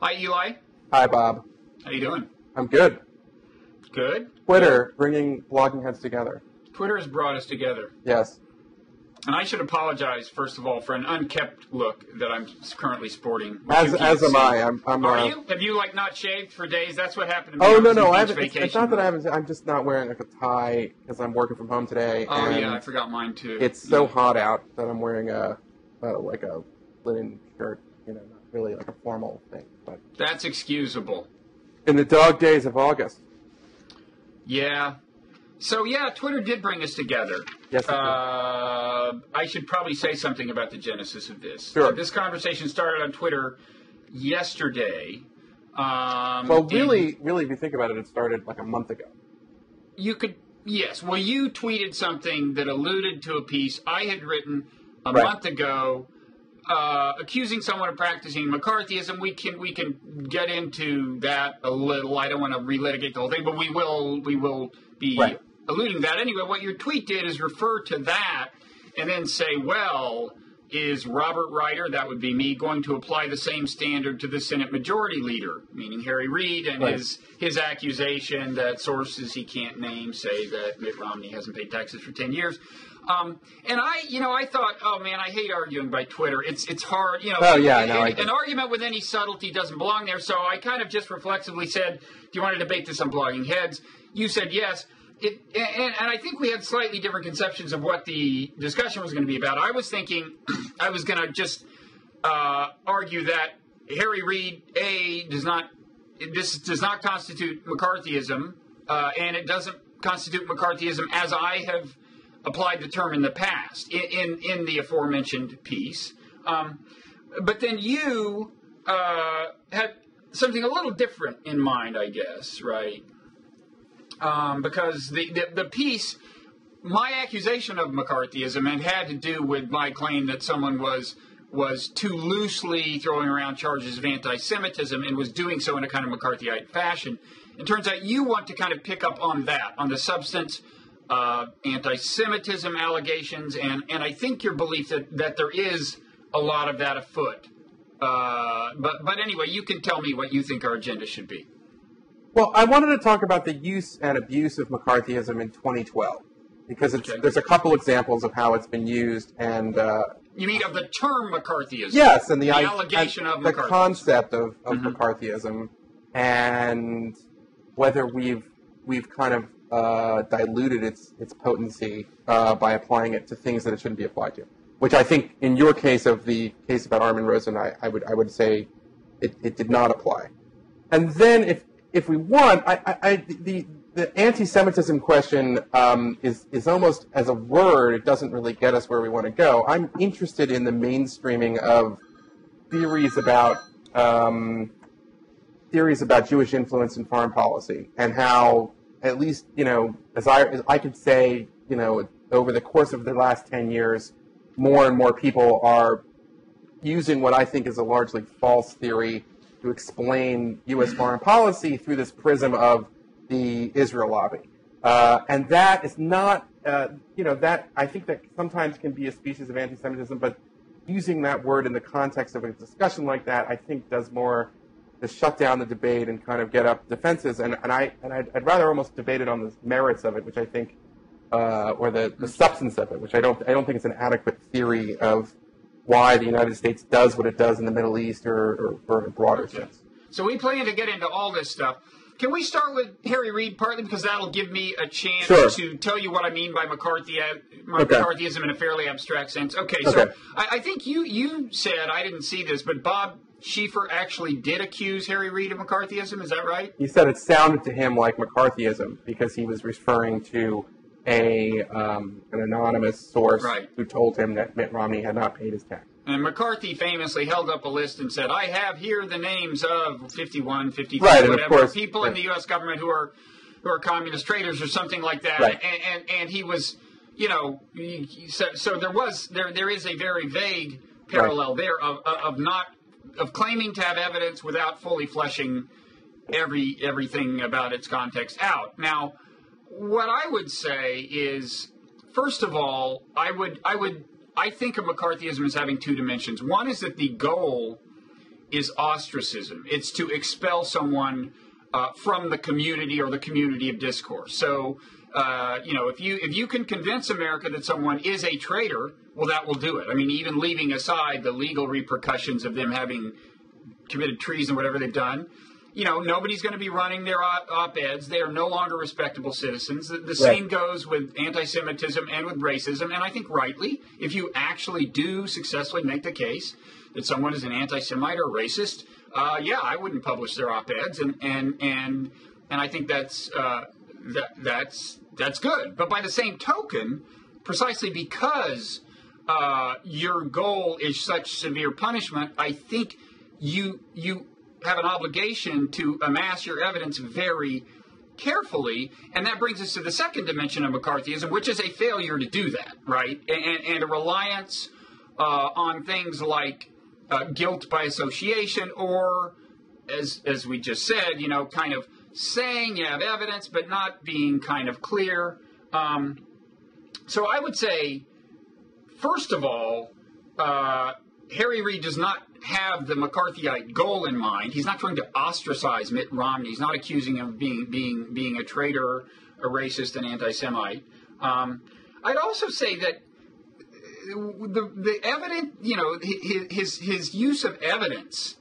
Hi, Eli. Hi, Bob. How you doing? I'm good. Good. Twitter bringing blogging heads together. Twitter has brought us together, Yes. and I should apologize first of all for an unkept look that I'm currently sporting. As as am. I. I'm. I'm Are uh, you? Have you like not shaved for days? That's what happened to me. Oh no no I haven't. It's, vacation it's not that I haven't. I'm just not wearing like a tie because I'm working from home today. Oh yeah, I forgot mine too. It's so Yeah. hot out that I'm wearing a, a like a linen shirt. You know, not really like a formal thing, but That's excusable. in the dog days of August. Yeah. So yeah, Twitter did bring us together. Yes, it. Uh, I should probably say something about the genesis of this. Sure. This conversation started on Twitter yesterday. Um, Well, really, really, if you think about it, it started like a month ago. you could yes. Well, you tweeted something that alluded to a piece I had written a Right. month ago. Uh, accusing someone of practicing McCarthyism, we can we can get into that a little. I don't want to relitigate the whole thing, but we will we will be Right. alluding to that anyway. What your tweet did is refer to that and then say, well, is Robert Wright, that would be me, going to apply the same standard to the Senate Majority Leader, meaning Harry Reid, and Right. his his accusation that sources he can't name say that Mitt Romney hasn't paid taxes for ten years. Um, and I, you know, I thought, oh man, I hate arguing by Twitter. It's it's hard, you know. Oh, yeah, I know, I an, get an it. argument with any subtlety doesn't belong there. So I kind of just reflexively said, do you want to debate this on Blogging Heads? You said yes. It, and, and I think we had slightly different conceptions of what the discussion was going to be about. I was thinking I was going to just uh, argue that Harry Reid, A, does not, this does not constitute McCarthyism, uh, and it doesn't constitute McCarthyism as I have applied the term in the past in, in, in the aforementioned piece. Um, but then you uh, had something a little different in mind, I guess, right? Um, because the, the, the piece, my accusation of McCarthyism had had to do with my claim that someone was was too loosely throwing around charges of anti-Semitism and was doing so in a kind of McCarthyite fashion. It turns out you want to kind of pick up on that, on the substance, uh, anti-Semitism allegations, and, and I think your belief that, that there is a lot of that afoot. Uh, but but anyway, you can tell me what you think our agenda should be. Well, I wanted to talk about the use and abuse of McCarthyism in 2012 because it's, Okay. there's a couple examples of how it's been used, and uh, You mean of the term McCarthyism? yes, and the, The i- allegation of the McCarthyism. Mm-hmm. concept of, of McCarthyism, and whether we've we've kind of uh, diluted its its potency uh, by applying it to things that it shouldn't be applied to. Which I think, in your case of the case about Armin Rosen, I, I would I would say it, it did not apply. And then if if we want, I, I, I the the anti-Semitism question um, is is almost as a word, it doesn't really get us where we want to go. I'm interested in the mainstreaming of theories about um, theories about Jewish influence in foreign policy and how, at least you know, as I as I could say, you know, over the course of the last ten years, more and more people are using what I think is a largely false theory to explain U.S. foreign policy through this prism of the Israel lobby. Uh, and that is not, uh, you know, that I think that sometimes can be a species of anti-Semitism, but using that word in the context of a discussion like that, I think does more to shut down the debate and kind of get up defenses. And, and I and I'd, I'd rather almost debate it on the merits of it, which I think, uh, or the, the substance of it, which I don't I don't think it's an adequate theory of why the United States does what it does in the Middle East or, or, or in a broader sense. So we plan to get into all this stuff. Can we start with Harry Reid partly because that'll give me a chance Sure. to tell you what I mean by McCarthy, uh, Okay. McCarthyism in a fairly abstract sense? Okay, so I, I think you you said I didn't see this, but Bob Schieffer actually did accuse Harry Reid of McCarthyism. Is that right? He said it sounded to him like McCarthyism because he was referring to a um, an anonymous source Right. who told him that Mitt Romney had not paid his tax. And McCarthy famously held up a list and said, I have here the names of 51, 53, Right, whatever, course- people in the U.S. government who are who are communist traitors or something like that. Right. And, and, and he was, you know, so, so there was, there, there is a very vague parallel there of, of not, of claiming to have evidence without fully fleshing every, everything about its context out. Now, what I would say is, first of all, I would, I would, I think of McCarthyism as having two dimensions. One is that the goal is ostracism. It's to expel someone uh, from the community or the community of discourse. So, uh, you know, if you if you can convince America that someone is a traitor, well, that will do it. I mean, even leaving aside the legal repercussions of them having committed treason, whatever they've done. You know, nobody's going to be running their op eds. They are no longer respectable citizens. The, the right. same goes with anti Semitism and with racism. And I think rightly, if you actually do successfully make the case that someone is an anti Semite or racist, uh, yeah, I wouldn't publish their op eds. And, and, and, and I think that's, uh, that, that's, that's good. But by the same token, precisely because uh, your goal is such severe punishment, I think you you have an obligation to amass your evidence very carefully, and that brings us to the second dimension of McCarthyism, which is a failure to do that, right? And, and a reliance uh, on things like uh, guilt by association, or as as we just said, you know, kind of saying you have evidence but not being kind of clear. Um, so I would say, first of all, uh, Harry Reid does not have the McCarthyite goal in mind. He's not trying to ostracize Mitt Romney. He's not accusing him of being being being a traitor, a racist, an anti-Semite. Um, I'd also say that the the evidence, you know, his his use of evidence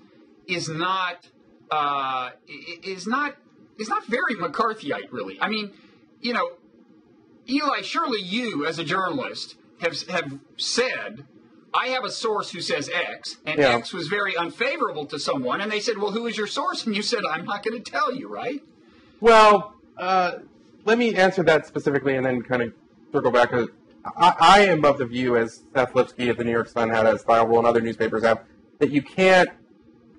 is not uh, is not is not very McCarthyite, really. I mean, you know, Eli, surely you as a journalist have have said I have a source who says X, and yeah. X was very unfavorable to someone, and they said, "Well, who is your source?" And you said, "I'm not going to tell you." Right? Well, uh, let me answer that specifically, and then kind of circle back. I, I am of the view, as Seth Lipsky of the New York Sun had a style rule, and other newspapers have, that you can't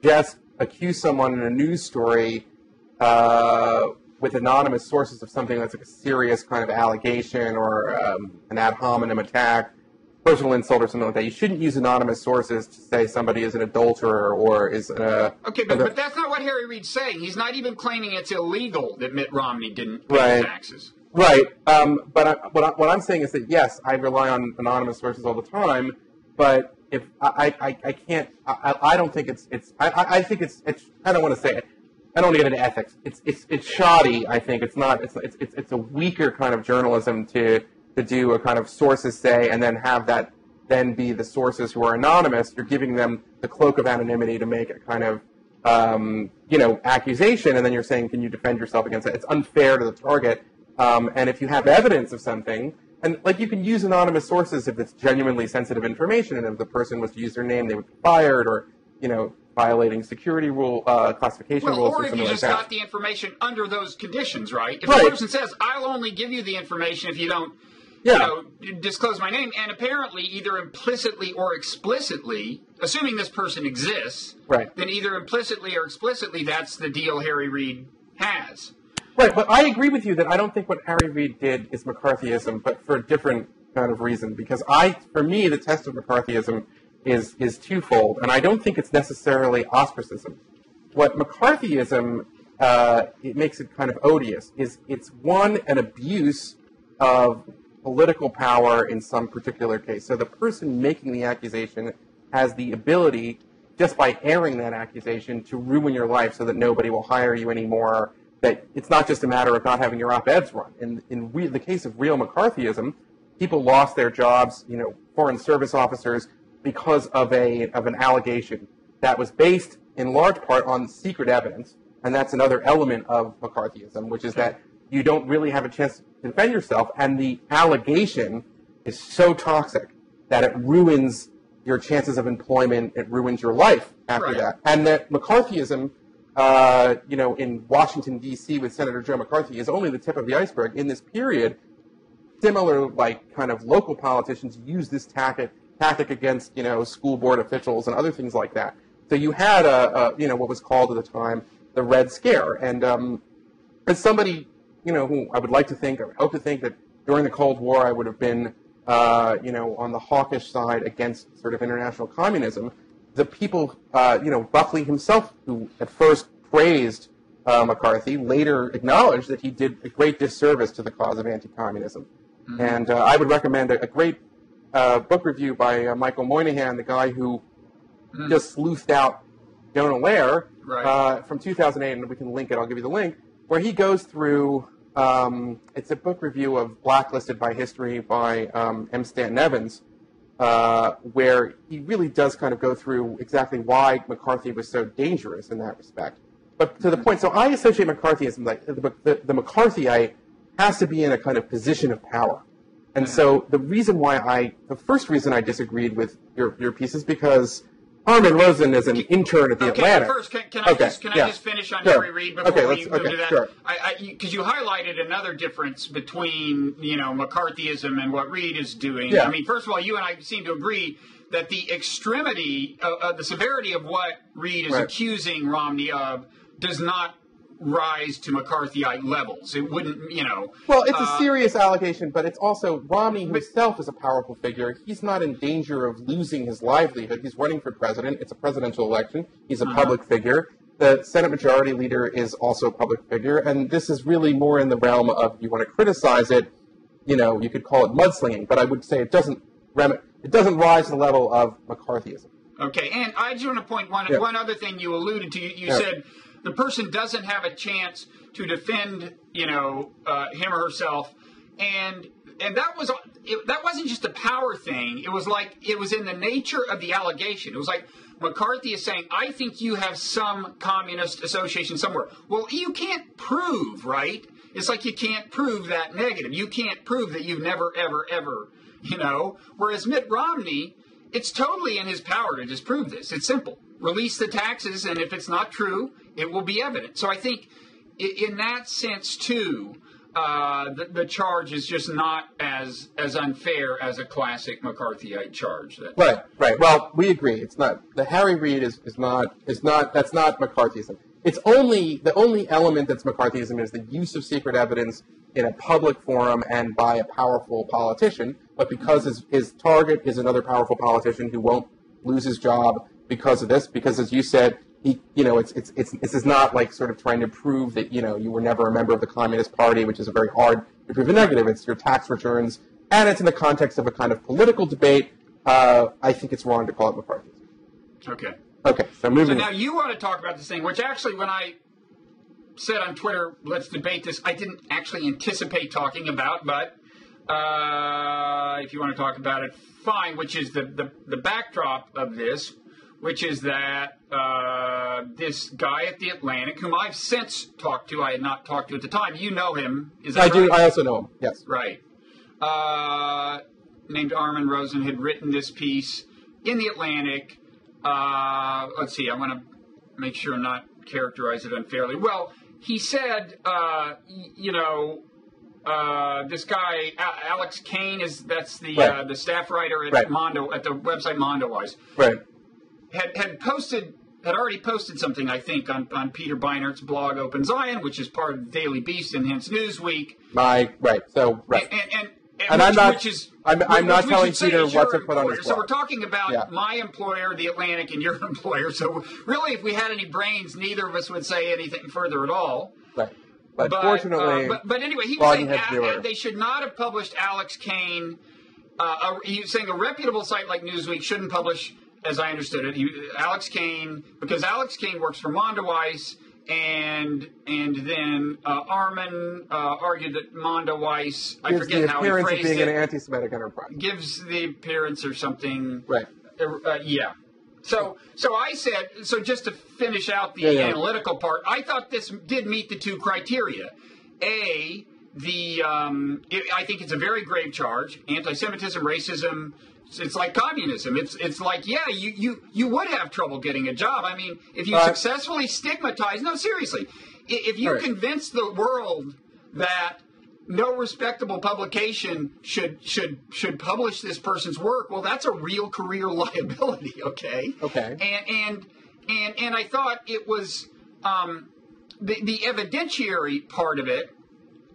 just accuse someone in a news story uh, with anonymous sources of something that's like a serious kind of allegation or um, an ad hominem attack personal insult or something like that. You shouldn't use anonymous sources to say somebody is an adulterer or is a. Okay, but, but that's not what Harry Reid's saying. He's not even claiming it's illegal that Mitt Romney didn't pay right. taxes. Right. Um, but I, what, I, what I'm saying is that yes, I rely on anonymous sources all the time, but if I, I, I can't, I, I don't think it's, it's, I, I think it's, it's, I don't want to say it. I don't want to get into ethics. It's, it's, it's shoddy. I think it's not. It's, it's, it's a weaker kind of journalism to to do a kind of sources say and then have that then be the sources who are anonymous. You're giving them the cloak of anonymity to make a kind of um, you know accusation, and then you're saying, can you defend yourself against it? It's unfair to the target. Um, and if you have evidence of something, and like you can use anonymous sources if it's genuinely sensitive information, and if the person was to use their name, they would be fired, or you know violating security rule uh, classification well, rules or, or if you just like got the information under those conditions, right? If right. the person says, "I'll only give you the information if you don't yeah. you know, disclose my name, and apparently either implicitly or explicitly, assuming this person exists, right. then either implicitly or explicitly, that's the deal Harry Reid has. Right, but I agree with you that I don't think what Harry Reid did is McCarthyism, but for a different kind of reason. Because I, for me, the test of McCarthyism is is twofold, and I don't think it's necessarily ostracism. What McCarthyism uh, it makes it kind of odious is it's one an abuse of political power in some particular case. So the person making the accusation has the ability, just by airing that accusation, to ruin your life so that nobody will hire you anymore. That it's not just a matter of not having your op-eds run. In, in the case of real McCarthyism, people lost their jobs, you know, foreign service officers, because of, a, of an allegation that was based in large part on secret evidence. And that's another element of McCarthyism, which is that you don't really have a chance to defend yourself, and the allegation is so toxic that it ruins your chances of employment. It ruins your life after right. that. And that McCarthyism, uh, you know, in Washington D.C. with Senator Joe McCarthy is only the tip of the iceberg. In this period, similar like kind of local politicians use this tactic tactic against you know school board officials and other things like that. So you had a, a you know what was called at the time the Red Scare, and um, as somebody you know, who I would like to think, I would hope to think that during the Cold War I would have been, uh, you know, on the hawkish side against sort of international communism. The people, uh, you know, Buckley himself, who at first praised uh, McCarthy, later acknowledged that he did a great disservice to the cause of anti-communism. Mm-hmm. And uh, I would recommend a, a great uh, book review by uh, Michael Moynihan, the guy who mm-hmm. just sleuthed out Jonah Lehrer Right. uh, from 2008, and we can link it. I'll give you the link where he goes through. Um, it's a book review of Blacklisted by History by um, M. Stanton Evans, uh, where he really does kind of go through exactly why McCarthy was so dangerous in that respect. But to the point, so I associate McCarthyism, like the, the, the McCarthyite has to be in a kind of position of power. And so the reason why I, the first reason I disagreed with your, your piece is because Armin Rosen is an intern at the Okay, Atlantic. first, can, can I Okay, just can yeah. I just finish on Sure. Reid before Okay, we let's- move okay, to that? sure. I because you, highlighted another difference between you know McCarthyism and what Reid is doing. Yeah. I mean, first of all, you and I seem to agree that the extremity, uh, uh, the severity of what Reid is Right. accusing Romney of, does not rise to McCarthyite levels. It wouldn't, you know. Well, it's a uh, serious allegation, but it's also Romney himself is a powerful figure. He's not in danger of losing his livelihood. He's running for president. It's a presidential election. He's a public figure. The Senate Majority Leader is also a public figure, and this is really more in the realm of you want to criticize it. You know, you could call it mudslinging, but I would say it doesn't rem- it doesn't rise to the level of McCarthyism. Okay, and I just want to point one Yeah. one other thing you alluded to. You, you Yeah. said the person doesn't have a chance to defend, you know, uh, him or herself, and and that was it, that wasn't just a power thing. It was like it was in the nature of the allegation. It was like McCarthy is saying, "I think you have some communist association somewhere." Well, you can't prove, right? It's like you can't prove that negative. You can't prove that you've never, ever, ever, you know. Whereas Mitt Romney, it's totally in his power to disprove this. It's simple. Release the taxes, and if it's not true, it will be evident. So I think, in that sense, too, uh, the, the charge is just not as as unfair as a classic McCarthyite charge. Right, right. Well, we agree. It's not the Harry Reid is, is not is not that's not McCarthyism. It's only the only element that's McCarthyism is the use of secret evidence in a public forum and by a powerful politician. But because his, his target is another powerful politician who won't lose his job because of this, because as you said, he you know it's it's it's this is not like sort of trying to prove that you know you were never a member of the Communist Party, which is a very hard to prove a negative. It's your tax returns, and it's in the context of a kind of political debate. Uh, I think it's wrong to call it McCarthyism. okay. Okay, so moving. So now you want to talk about this thing, which actually, when I said on Twitter, let's debate this, I didn't actually anticipate talking about, but uh, if you want to talk about it, fine, which is the, the, the backdrop of this, which is that uh, this guy at the Atlantic, whom I've since talked to, I had not talked to at the time, you know him. Is that I do. I also know him. Yes. Right. Uh, named Armin Rosen had written this piece in the Atlantic. Uh, let's see, I want to make sure I'm not characterize it unfairly. Well, he said, uh, y- you know, uh, this guy A- Alex Kane is that's the uh, the staff writer at Right. Mondo at the website Mondoweiss Right. Had had posted had already posted something I think on, on Peter Beinart's blog Open Zion, which is part of the Daily Beast and hence Newsweek. My right. So right. And, and, and, And I'm not- Which is, I'm- I'm which not telling Peter what to put on his employer. So we're talking about Yeah. my employer, the Atlantic, and your employer. So really, if we had any brains, neither of us would say anything further at all. Right. But, But, fortunately, uh, but, but anyway, he was saying uh, they should not have published Alex Kane. Uh, a, he was saying a reputable site like Newsweek shouldn't publish, as I understood it, he, Alex Kane because Alex Kane works for Mondoweiss, and and then uh, Armin uh, argued that Mondoweiss, I forget how he phrased being it, an anti-Semitic enterprise. gives the appearance or something. Right. Uh, uh, yeah. So, so I said, so just to finish out the Yeah, yeah. analytical part, I thought this did meet the two criteria. A, the um, it, I think it's a very grave charge: anti-Semitism, racism. It's, like communism. It's it's like yeah, you, you you would have trouble getting a job. I mean, if you Uh, successfully stigmatize, no, seriously, if you Right. convince the world that no respectable publication should should should publish this person's work. Well, that's a real career liability. Okay. Okay. And and and and I thought it was um, the the evidentiary part of it.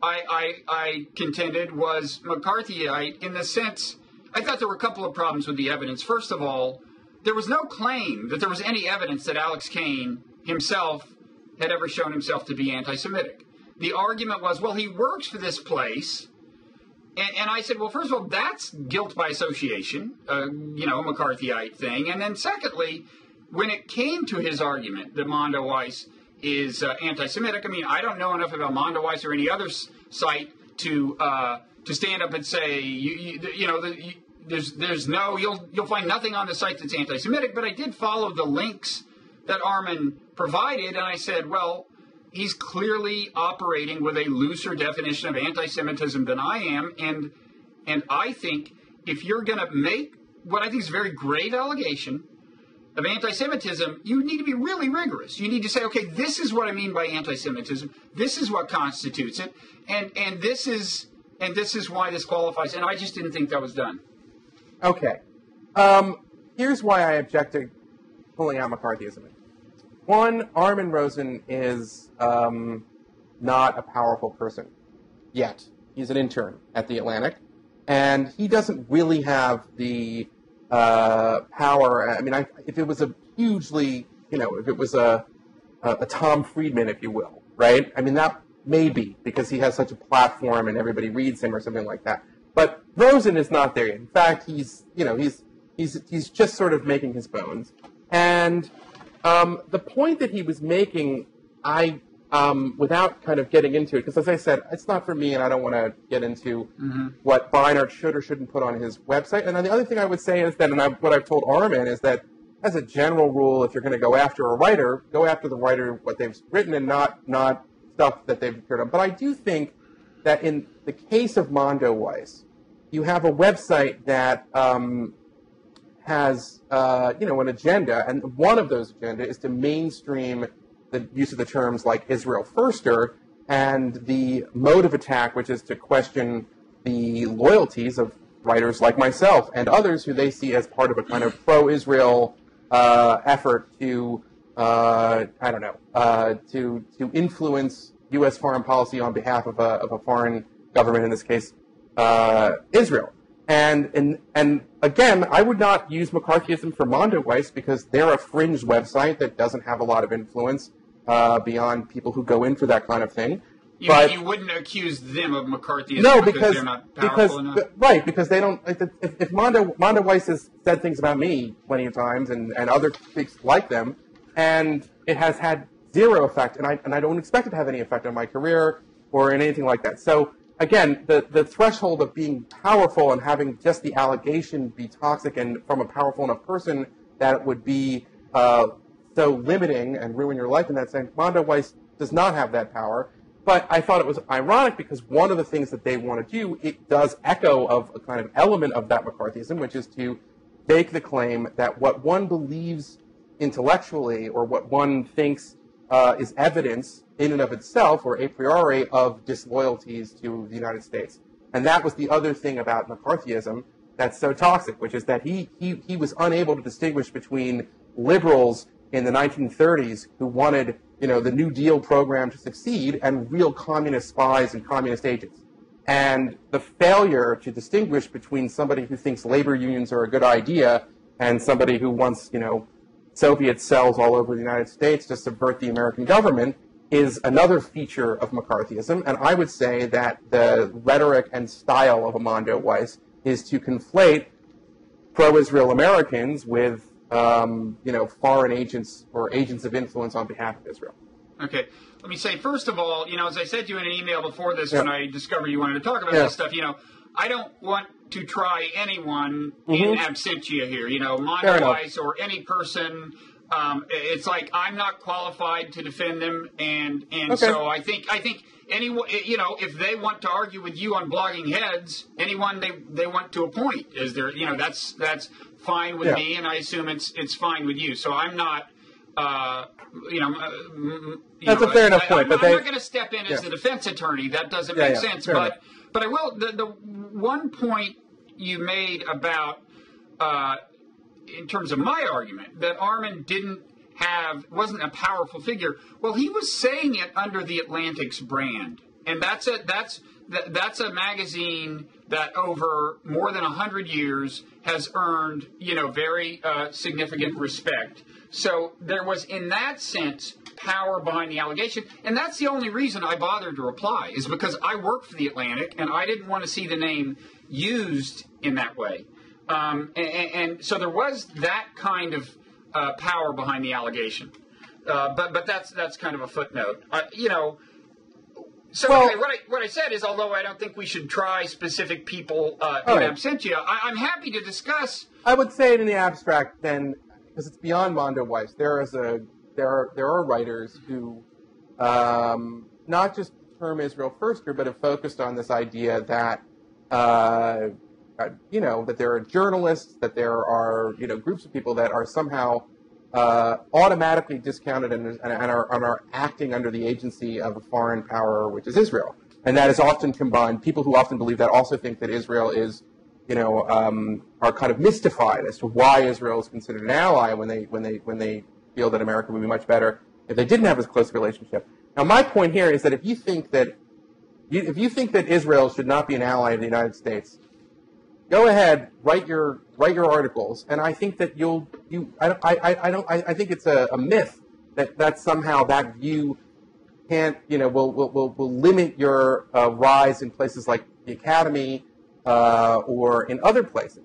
I, I I contended was McCarthyite in the sense I thought there were a couple of problems with the evidence. First of all, there was no claim that there was any evidence that Alex Kane himself had ever shown himself to be anti-Semitic. The argument was, well, he works for this place, and, and I said, well, first of all, that's guilt by association, uh, you know, McCarthyite thing, and then secondly, when it came to his argument that Mondo Weiss is uh, anti-Semitic, I mean, I don't know enough about Mondo Weiss or any other s- site to uh, to stand up and say, you, you, you know, the, you, there's there's no you'll you'll find nothing on the site that's anti-Semitic. But I did follow the links that Armin provided, and I said, well, he's clearly operating with a looser definition of anti-Semitism than I am, and and I think if you're going to make what I think is a very grave allegation of anti-Semitism, you need to be really rigorous. You need to say, okay, this is what I mean by anti-Semitism. This is what constitutes it, and and this is and this is why this qualifies. And I just didn't think that was done. Okay. Um, here's why I object to pulling out McCarthyism. One, Armin Rosen is um, not a powerful person yet. He's an intern at the Atlantic, and he doesn't really have the uh, power. I mean, I, if it was a hugely, you know, if it was a, a, a Tom Friedman, if you will, right? I mean, that may be because he has such a platform and everybody reads him or something like that. But Rosen is not there yet. In fact, he's, you know, he's he's he's just sort of making his bones. And um, the point that he was making, I um, without kind of getting into it, because as I said, it's not for me, and I don't want to get into what Beinart should or shouldn't put on his website. And then the other thing I would say is that, and I, what I've told Armin is that, as a general rule, if you're going to go after a writer, go after the writer what they've written and not not stuff that they've appeared on. But I do think that in the case of Mondo Weiss, you have a website that um, has uh, you know an agenda, and one of those agenda is to mainstream the use of the terms like Israel firster and the mode of attack, which is to question the loyalties of writers like myself and others who they see as part of a kind of pro-Israel uh, effort to I don't know uh, to to influence U.S. foreign policy on behalf of a, of a foreign government, in this case uh, Israel. And, and and again, I would not use McCarthyism for Mondo Weiss because they're a fringe website that doesn't have a lot of influence uh, beyond people who go in for that kind of thing. You, but you wouldn't accuse them of McCarthyism no, because, because they're not because enough. right because they don't. If, if, Mondo Mondo Weiss has said things about me plenty of times and, and other speaks like them, and it has had zero effect, and I and I don't expect it to have any effect on my career or in anything like that. So again, the the threshold of being powerful and having just the allegation be toxic and from a powerful enough person that it would be uh, so limiting and ruin your life in that sense. Mondo Weiss does not have that power. But I thought it was ironic because one of the things that they want to do, it does echo of a kind of element of that McCarthyism, which is to make the claim that what one believes intellectually or what one thinks uh, is evidence in and of itself or a priori of disloyalties to the United States. And that was the other thing about McCarthyism that's so toxic, which is that he, he, he was unable to distinguish between liberals in the 1930s who wanted you know, the New Deal program to succeed and real communist spies and communist agents. And the failure to distinguish between somebody who thinks labor unions are a good idea and somebody who wants, you know, Soviet cells all over the United States to subvert the American government is another feature of McCarthyism. And I would say that the rhetoric and style of a Mondo Weiss is to conflate pro-Israel Americans with um, you know, foreign agents or agents of influence on behalf of Israel. Okay. Let me say, first of all, you know, as I said to you in an email before this, Yeah. when I discovered you wanted to talk about Yeah. this stuff, you know, I don't want to try anyone in absentia here. You know, enough. Or any person. Um, it's like I'm not qualified to defend them, and and Okay. so I think I think anyone, you know, if they want to argue with you on blogging heads, anyone they they want to appoint is there, you know, that's that's fine with Yeah. me, and I assume it's it's fine with you. So I'm not. Uh, you know, you That's a fair enough I- point, I'm, but I'm they- not going to step in as Yeah. the defense attorney. That doesn't Yeah, make sense. But enough. But I will. The, the one point you made about uh, in terms of my argument that Armin didn't have wasn't a powerful figure. Well, he was saying it under the Atlantic's brand, and that's a that's that, that's a magazine that over more than a hundred years has earned you know very uh, significant respect. So there was, in that sense, power behind the allegation, and that's the only reason I bothered to reply is because I work for the Atlantic and I didn't want to see the name used in that way. Um, and, and so there was that kind of uh, power behind the allegation. Uh, but but that's that's kind of a footnote. Uh, you know. So Well- anyway, what I what I said is, although I don't think we should try specific people uh, in right. absentia, I, I'm happy to discuss. I would say it in the abstract then, because it's beyond Mondo Weiss. There is a there are there are writers who um, not just term Israel firster, but have focused on this idea that uh, uh, you know that there are journalists, that there are you know groups of people that are somehow uh, automatically discounted and, and, and, are, and are acting under the agency of a foreign power, which is Israel. And that is often combined. People who often believe that also think that Israel is, you know, um, are kind of mystified as to why Israel is considered an ally when they when they when they feel that America would be much better if they didn't have as close a relationship. Now, my point here is that if you think that you, if you think that Israel should not be an ally of the United States, go ahead, write your write your articles, and I think that you'll you I I, I, don't I, I think it's a, a myth that that somehow that view can't you know will will will, will limit your uh, rise in places like the academy uh, or in other places.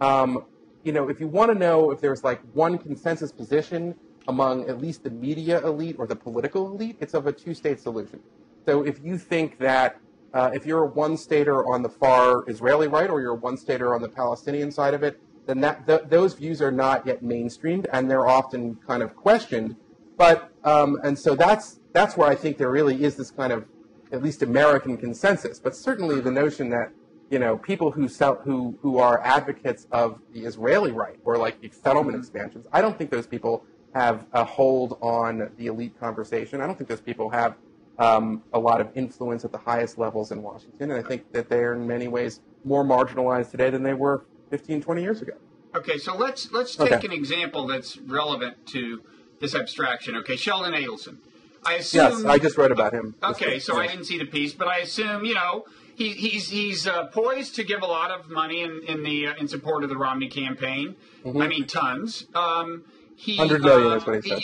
Um, you know, if you want to know if there's like one consensus position among at least the media elite or the political elite, it's of a two-state solution. So if you think that uh, if you're a one-stater on the far Israeli right or you're a one-stater on the Palestinian side of it, then that th- those views are not yet mainstreamed and they're often kind of questioned. But um, and so that's that's where I think there really is this kind of at least American consensus. But certainly the notion that you know people who sell, who who are advocates of the Israeli right or like the settlement expansions, I don't think those people have a hold on the elite conversation. I don't think those people have um, a lot of influence at the highest levels in Washington, and I think that they are in many ways more marginalized today than they were 15, 20 years ago. Okay, so let's let's take Okay. an example that's relevant to this abstraction. Okay, Sheldon Adelson. I assume. Yes, I just read about him. Okay, so I didn't see the piece, but I assume you know he, he's he's uh, poised to give a lot of money in in the uh, in support of the Romney campaign. I mean, tons. Um, he 100 Mm-hmm. uh, is what he said.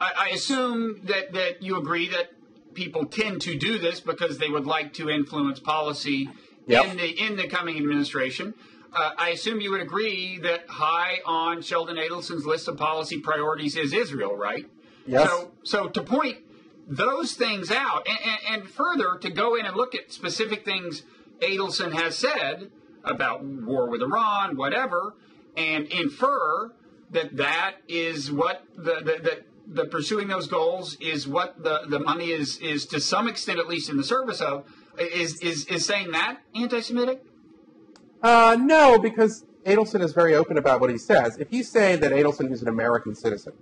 I, I assume that that you agree that people tend to do this because they would like to influence policy Yep. in the in the coming administration. Uh, I assume you would agree that high on Sheldon Adelson's list of policy priorities is Israel, right? Yes. So, so to point those things out, and, and, and further to go in and look at specific things Adelson has said about war with Iran, whatever, and infer that that is what the, the that the pursuing those goals is what the, the money is is to some extent at least in the service of is is is saying that anti-Semitic. Uh, no, because Adelson is very open about what he says. If you say that Adelson, who's an American citizen,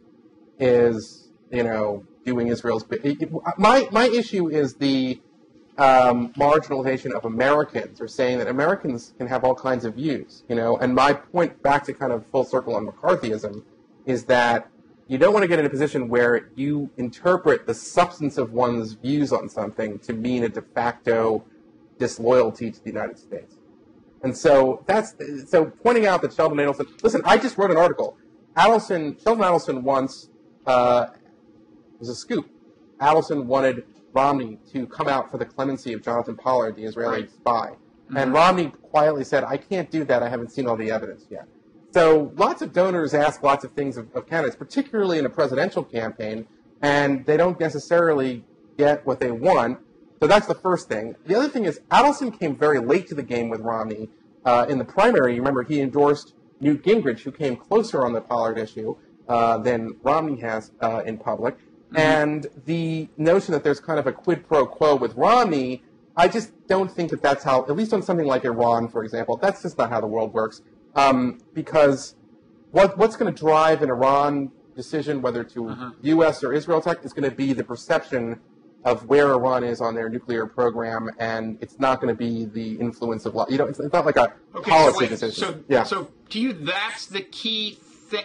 is you know doing Israel's my my issue is the um, marginalization of Americans, or saying that Americans can have all kinds of views. You know, and my point back to kind of full circle on McCarthyism is that you don't want to get in a position where you interpret the substance of one's views on something to mean a de facto disloyalty to the United States. And so that's so pointing out that Sheldon Adelson. Listen, I just wrote an article. Adelson, Sheldon Adelson once uh, was a scoop. Adelson wanted Romney to come out for the clemency of Jonathan Pollard, the Israeli Right. spy, and Romney quietly said, "I can't do that. I haven't seen all the evidence yet." So lots of donors ask lots of things of, of candidates, particularly in a presidential campaign, and they don't necessarily get what they want. So that's the first thing. The other thing is Adelson came very late to the game with Romney uh, in the primary. You remember he endorsed Newt Gingrich, who came closer on the Pollard issue uh, than Romney has uh, in public. And the notion that there's kind of a quid pro quo with Romney, I just don't think that that's how, at least on something like Iran, for example, that's just not how the world works. Um, because what, what's going to drive an Iran decision, whether to U.S. or Israel attack, is going to be the perception of where Iran is on their nuclear program, and it's not going to be the influence of, lo- you know, it's, it's not like a Okay, policy so wait, decision. So, yeah. so to you, that's the key thing.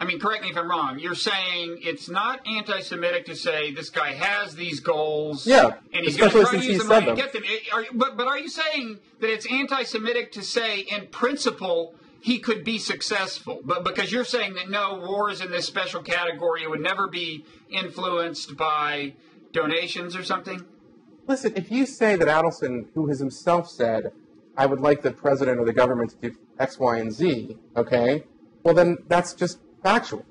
I mean, correct me if I'm wrong. You're saying it's not anti-Semitic to say this guy has these goals. Yeah, and he's going to especially try to since use he the said money to them. get them. It- Are, but, but are you saying that it's anti-Semitic to say, in principle, he could be successful? But because you're saying that no, war is in this special category, it would never be influenced by donations or something. Listen, if you say that Adelson, who has himself said, I would like the president or the government to do X, Y, and Z, okay, well, then that's just factual.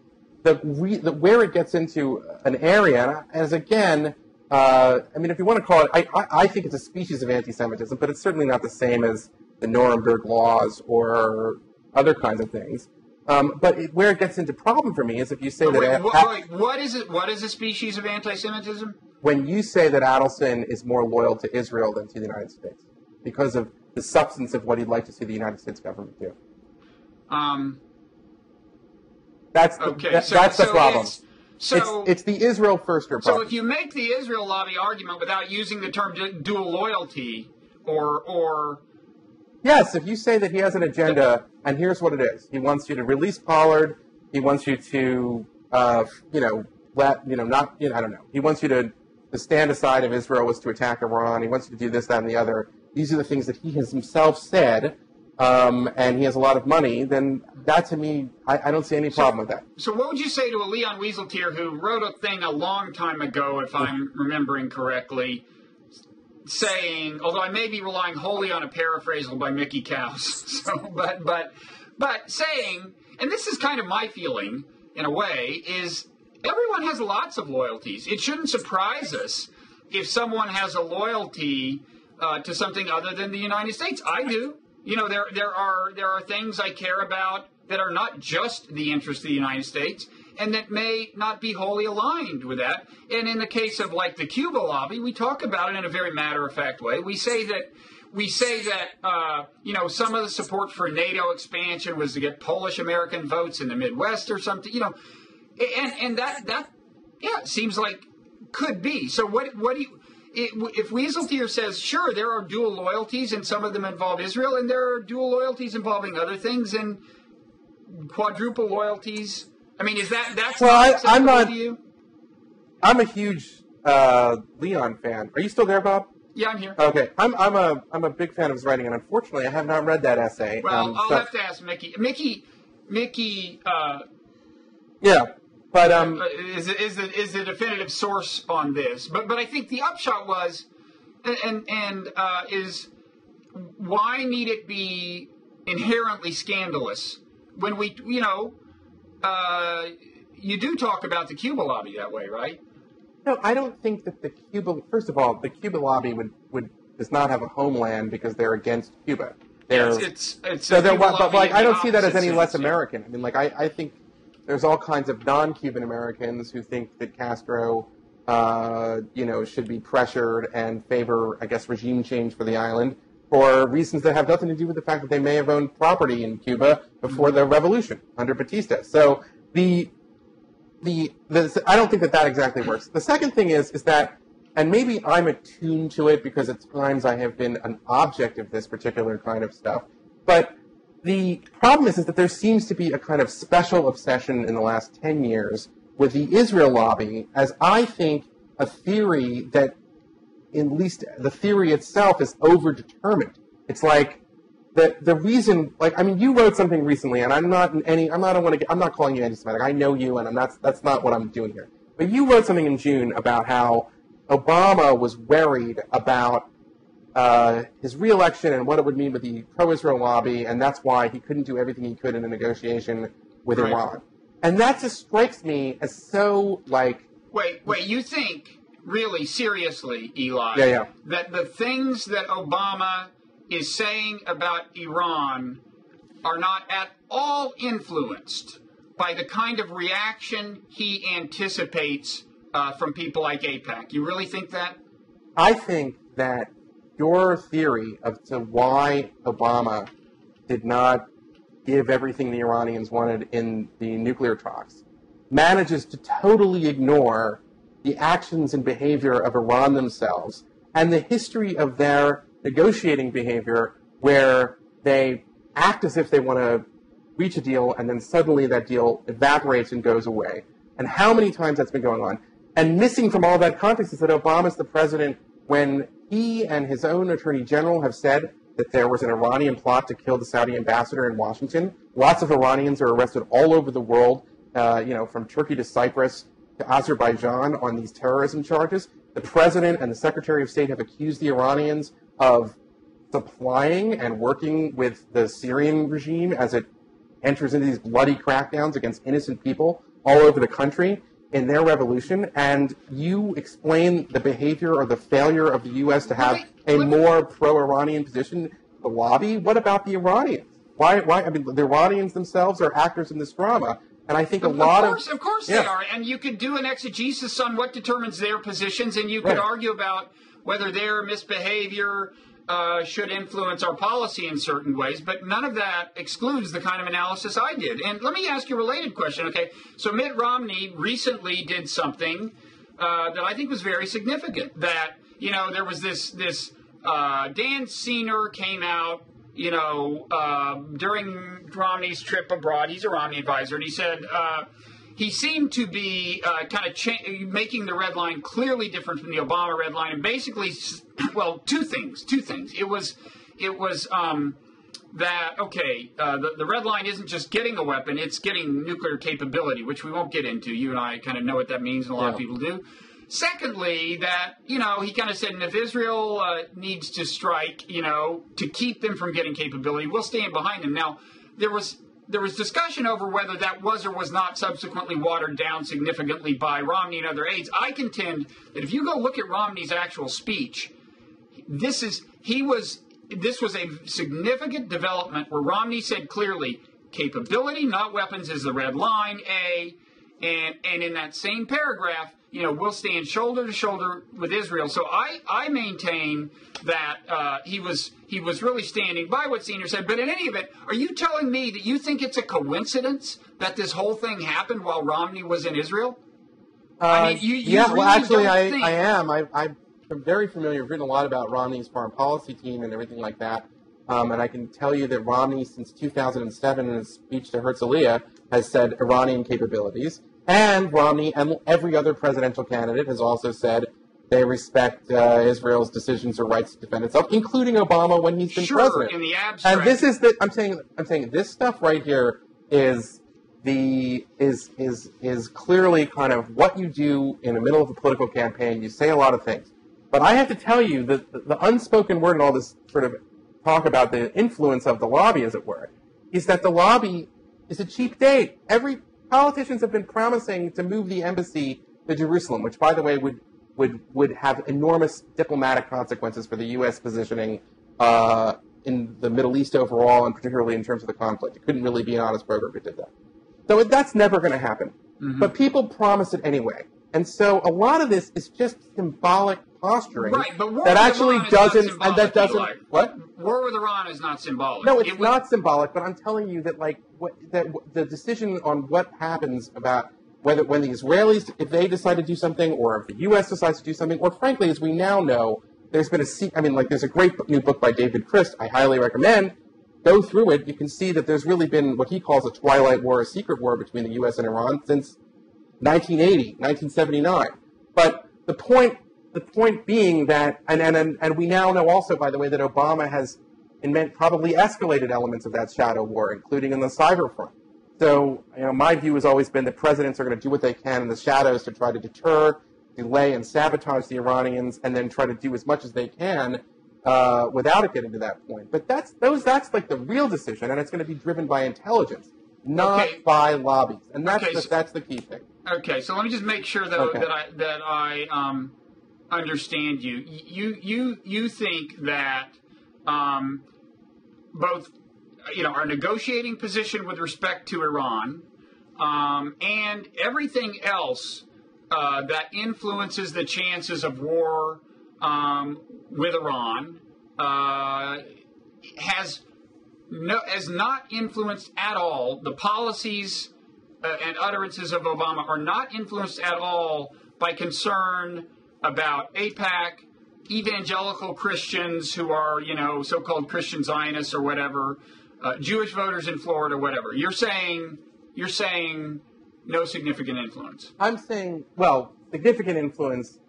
the, re, the where it gets into an area, as again, uh, I mean, if you want to call it, I, I, I think it's a species of anti-Semitism, but it's certainly not the same as the Nuremberg laws or other kinds of things. Um, but it, where it gets into problem for me is if you say But that wait, wait, what is it? What is a species of anti-Semitism? when you say that Adelson is more loyal to Israel than to the United States because of the substance of what he'd like to see the United States government do. Um, That's the, okay, that- so, that's the so problem. It's, so, it's, it's the Israel firster so if you make the Israel lobby argument without using the term dual loyalty, or or Yes, if you say that he has an agenda, and here's what it is: he wants you to release Pollard. He wants you to, uh, you know, let you know, not, you know, I don't know. He wants you to, to stand aside if Israel was to attack Iran. He wants you to do this, that, and the other. These are the things that he has himself said, um, and he has a lot of money. Then that, to me, I, I don't see any problem with that. So what would you say to a Leon Wieseltier who wrote a thing a long time ago, if I'm remembering correctly, saying, although I may be relying wholly on a paraphrasal by Mickey Kaus, so, but but but saying, and this is kind of my feeling in a way, is everyone has lots of loyalties. It shouldn't surprise us if someone has a loyalty uh, to something other than the United States. I do. You know, there there are there are things I care about that are not just the interest of the United States and that may not be wholly aligned with that. And in the case of like the Cuba lobby, we talk about it in a very matter of fact way. We say that we say that uh, you know some of the support for NATO expansion was to get Polish American votes in the Midwest or something. You know, and and that that yeah seems like could be. So what what do you? It, if Wieseltier says, sure, there are dual loyalties, and some of them involve Israel, and there are dual loyalties involving other things, and quadruple loyalties. I mean, is that that's Well, I, I'm not- to you? I'm a huge uh, Leon fan. Are you still there, Bob? Yeah, I'm here. Okay, I'm I'm a I'm a big fan of his writing, and unfortunately, I have not read that essay. well, Um, I'll so- have to ask Mickey. Mickey, Mickey uh, yeah, but um, is is the is the definitive source on this. But but I think the upshot was, and and uh, is why need it be inherently scandalous when we you know uh, you do talk about the Cuba lobby that way, right? No, I don't think that the Cuba. First of all, the Cuba lobby would, would does not have a homeland because they're against Cuba. They're It's it's, it's so they're but like I don't see that as any less. American. I mean, like I, I think there's all kinds of non-Cuban Americans who think that Castro, uh, you know, should be pressured and favor, I guess, regime change for the island for reasons that have nothing to do with the fact that they may have owned property in Cuba before the revolution under Batista. So the the, the I don't think that that exactly works. The second thing is is that, and maybe I'm attuned to it because at times I have been an object of this particular kind of stuff. But the problem is, is that there seems to be a kind of special obsession in the last ten years with the Israel lobby, as I think a theory that, at least the theory itself, is overdetermined. It's like the the reason like I mean you wrote something recently and I'm not in any I'm not I want to I'm not calling you anti-Semitic I know you and I'm not that's not what I'm doing here but you wrote something in June about how Obama was worried about uh, his reelection and what it would mean with the pro-Israel lobby and that's why he couldn't do everything he could in a negotiation with Right. Iran and that just strikes me as so like Wait, wait, you think really seriously, Eli, Yeah, yeah. that the things that Obama is saying about Iran are not at all influenced by the kind of reaction he anticipates uh, from people like AIPAC? You really think that? I think that your theory of to why Obama did not give everything the Iranians wanted in the nuclear talks manages to totally ignore the actions and behavior of Iran themselves and the history of their negotiating behavior where they act as if they want to reach a deal and then suddenly that deal evaporates and goes away. And how many times that's been going on. And missing from all that context is that Obama's the president when he and his own attorney general have said that there was an Iranian plot to kill the Saudi ambassador in Washington. Lots of Iranians are arrested all over the world, uh, you know, from Turkey to Cyprus to Azerbaijan on these terrorism charges. The president and the secretary of state have accused the Iranians of supplying and working with the Syrian regime as it enters into these bloody crackdowns against innocent people all over the country in their revolution, and you explain the behavior or the failure of the U.S. to have a more pro-Iranian position, the lobby. What about the Iranians? Why? Why? I mean, the Iranians themselves are actors in this drama, and I think a Of lot course, of course they are, and you could do an exegesis on what determines their positions, and you could Right. argue about whether their misbehavior uh, should influence our policy in certain ways. But none of that excludes the kind of analysis I did. And let me ask you a related question. Okay, so Mitt Romney recently did something uh, that I think was very significant. That you know there was this this uh, Dan Senor came out you know, uh, during Romney's trip abroad, he's a Romney advisor, and he said uh, he seemed to be uh, kind of cha- making the red line clearly different from the Obama red line, and basically, well, two things, two things. It was, it was um, that okay, uh, the, the red line isn't just getting a weapon; it's getting nuclear capability, which we won't get into. You and I kind of know what that means, and a lot of people do. Secondly, that you know he kind of said, and if Israel uh, needs to strike, you know, to keep them from getting capability, we'll stand behind them. Now, there was there was discussion over whether that was or was not subsequently watered down significantly by Romney and other aides. I contend that if you go look at Romney's actual speech, this is he was this was a significant development where Romney said clearly capability not weapons is the red line a and and in that same paragraph you know we'll stand shoulder to shoulder with Israel so I I maintain that uh, he was he was really standing by what Senor said but in any event are you telling me that you think it's a coincidence that this whole thing happened while Romney was in Israel I mean, you- you yeah, well, actually, I, think- I am. I, I'm very familiar. I've written a lot about Romney's foreign policy team and everything like that. Um, and I can tell you that Romney, since 2007, in his speech to Herzliya, has said Iranian capabilities. And Romney and every other presidential candidate has also said they respect uh, Israel's decisions or rights to defend itself, including Obama when he's been sure president. in the abstract And this is the I'm saying I'm saying this stuff right here is the is is is clearly kind of what you do in the middle of a political campaign. You say a lot of things, but I have to tell you that the, the unspoken word in all this sort of talk about the influence of the lobby, as it were, is that the lobby is a cheap date. Every politicians have been promising to move the embassy to Jerusalem, which, by the way, would would would have enormous diplomatic consequences for the U.S. positioning uh, in the Middle East overall, and particularly in terms of the conflict. It couldn't really be an honest broker if it did that. So that's never going to happen. But people promise it anyway. And so a lot of this is just symbolic posturing Right, but war that actually Iran is not doesn't, and that doesn't, what? War with Iran is not symbolic. No, it's It was- not symbolic, but I'm telling you that like what, that w- the decision on what happens about whether when the Israelis if they decide to do something or if the U.S. decides to do something, or frankly, as we now know, there's been a I mean, like there's a great new book by David Crist I highly recommend. Go through it. You can see that there's really been what he calls a twilight war, a secret war between the U.S. and Iran since 1980, 1979. But the point, the point being that, and, and, and, we now know also, by the way, that Obama has in meant probably escalated elements of that shadow war, including in the cyber front. So, you know, my view has always been that presidents are going to do what they can in the shadows to try to deter, delay, and sabotage the Iranians, and then try to do as much as they can uh, without it getting to that point. But that's those that's like the real decision, and it's going to be driven by intelligence, not Okay. by lobbies, and that's Okay, the, so- that's the key thing. Okay, so let me just make sure though Okay. that I that I um, understand you. You you you think that um, both you know our negotiating position with respect to Iran um, and everything else uh, that influences the chances of war um, with Iran uh, has no, has not influenced at all the policies uh, and utterances of Obama are not influenced at all by concern about AIPAC, evangelical Christians who are, you know, so-called Christian Zionists or whatever, uh, Jewish voters in Florida, whatever. You're saying you're saying no significant influence. I'm saying, well, significant influence,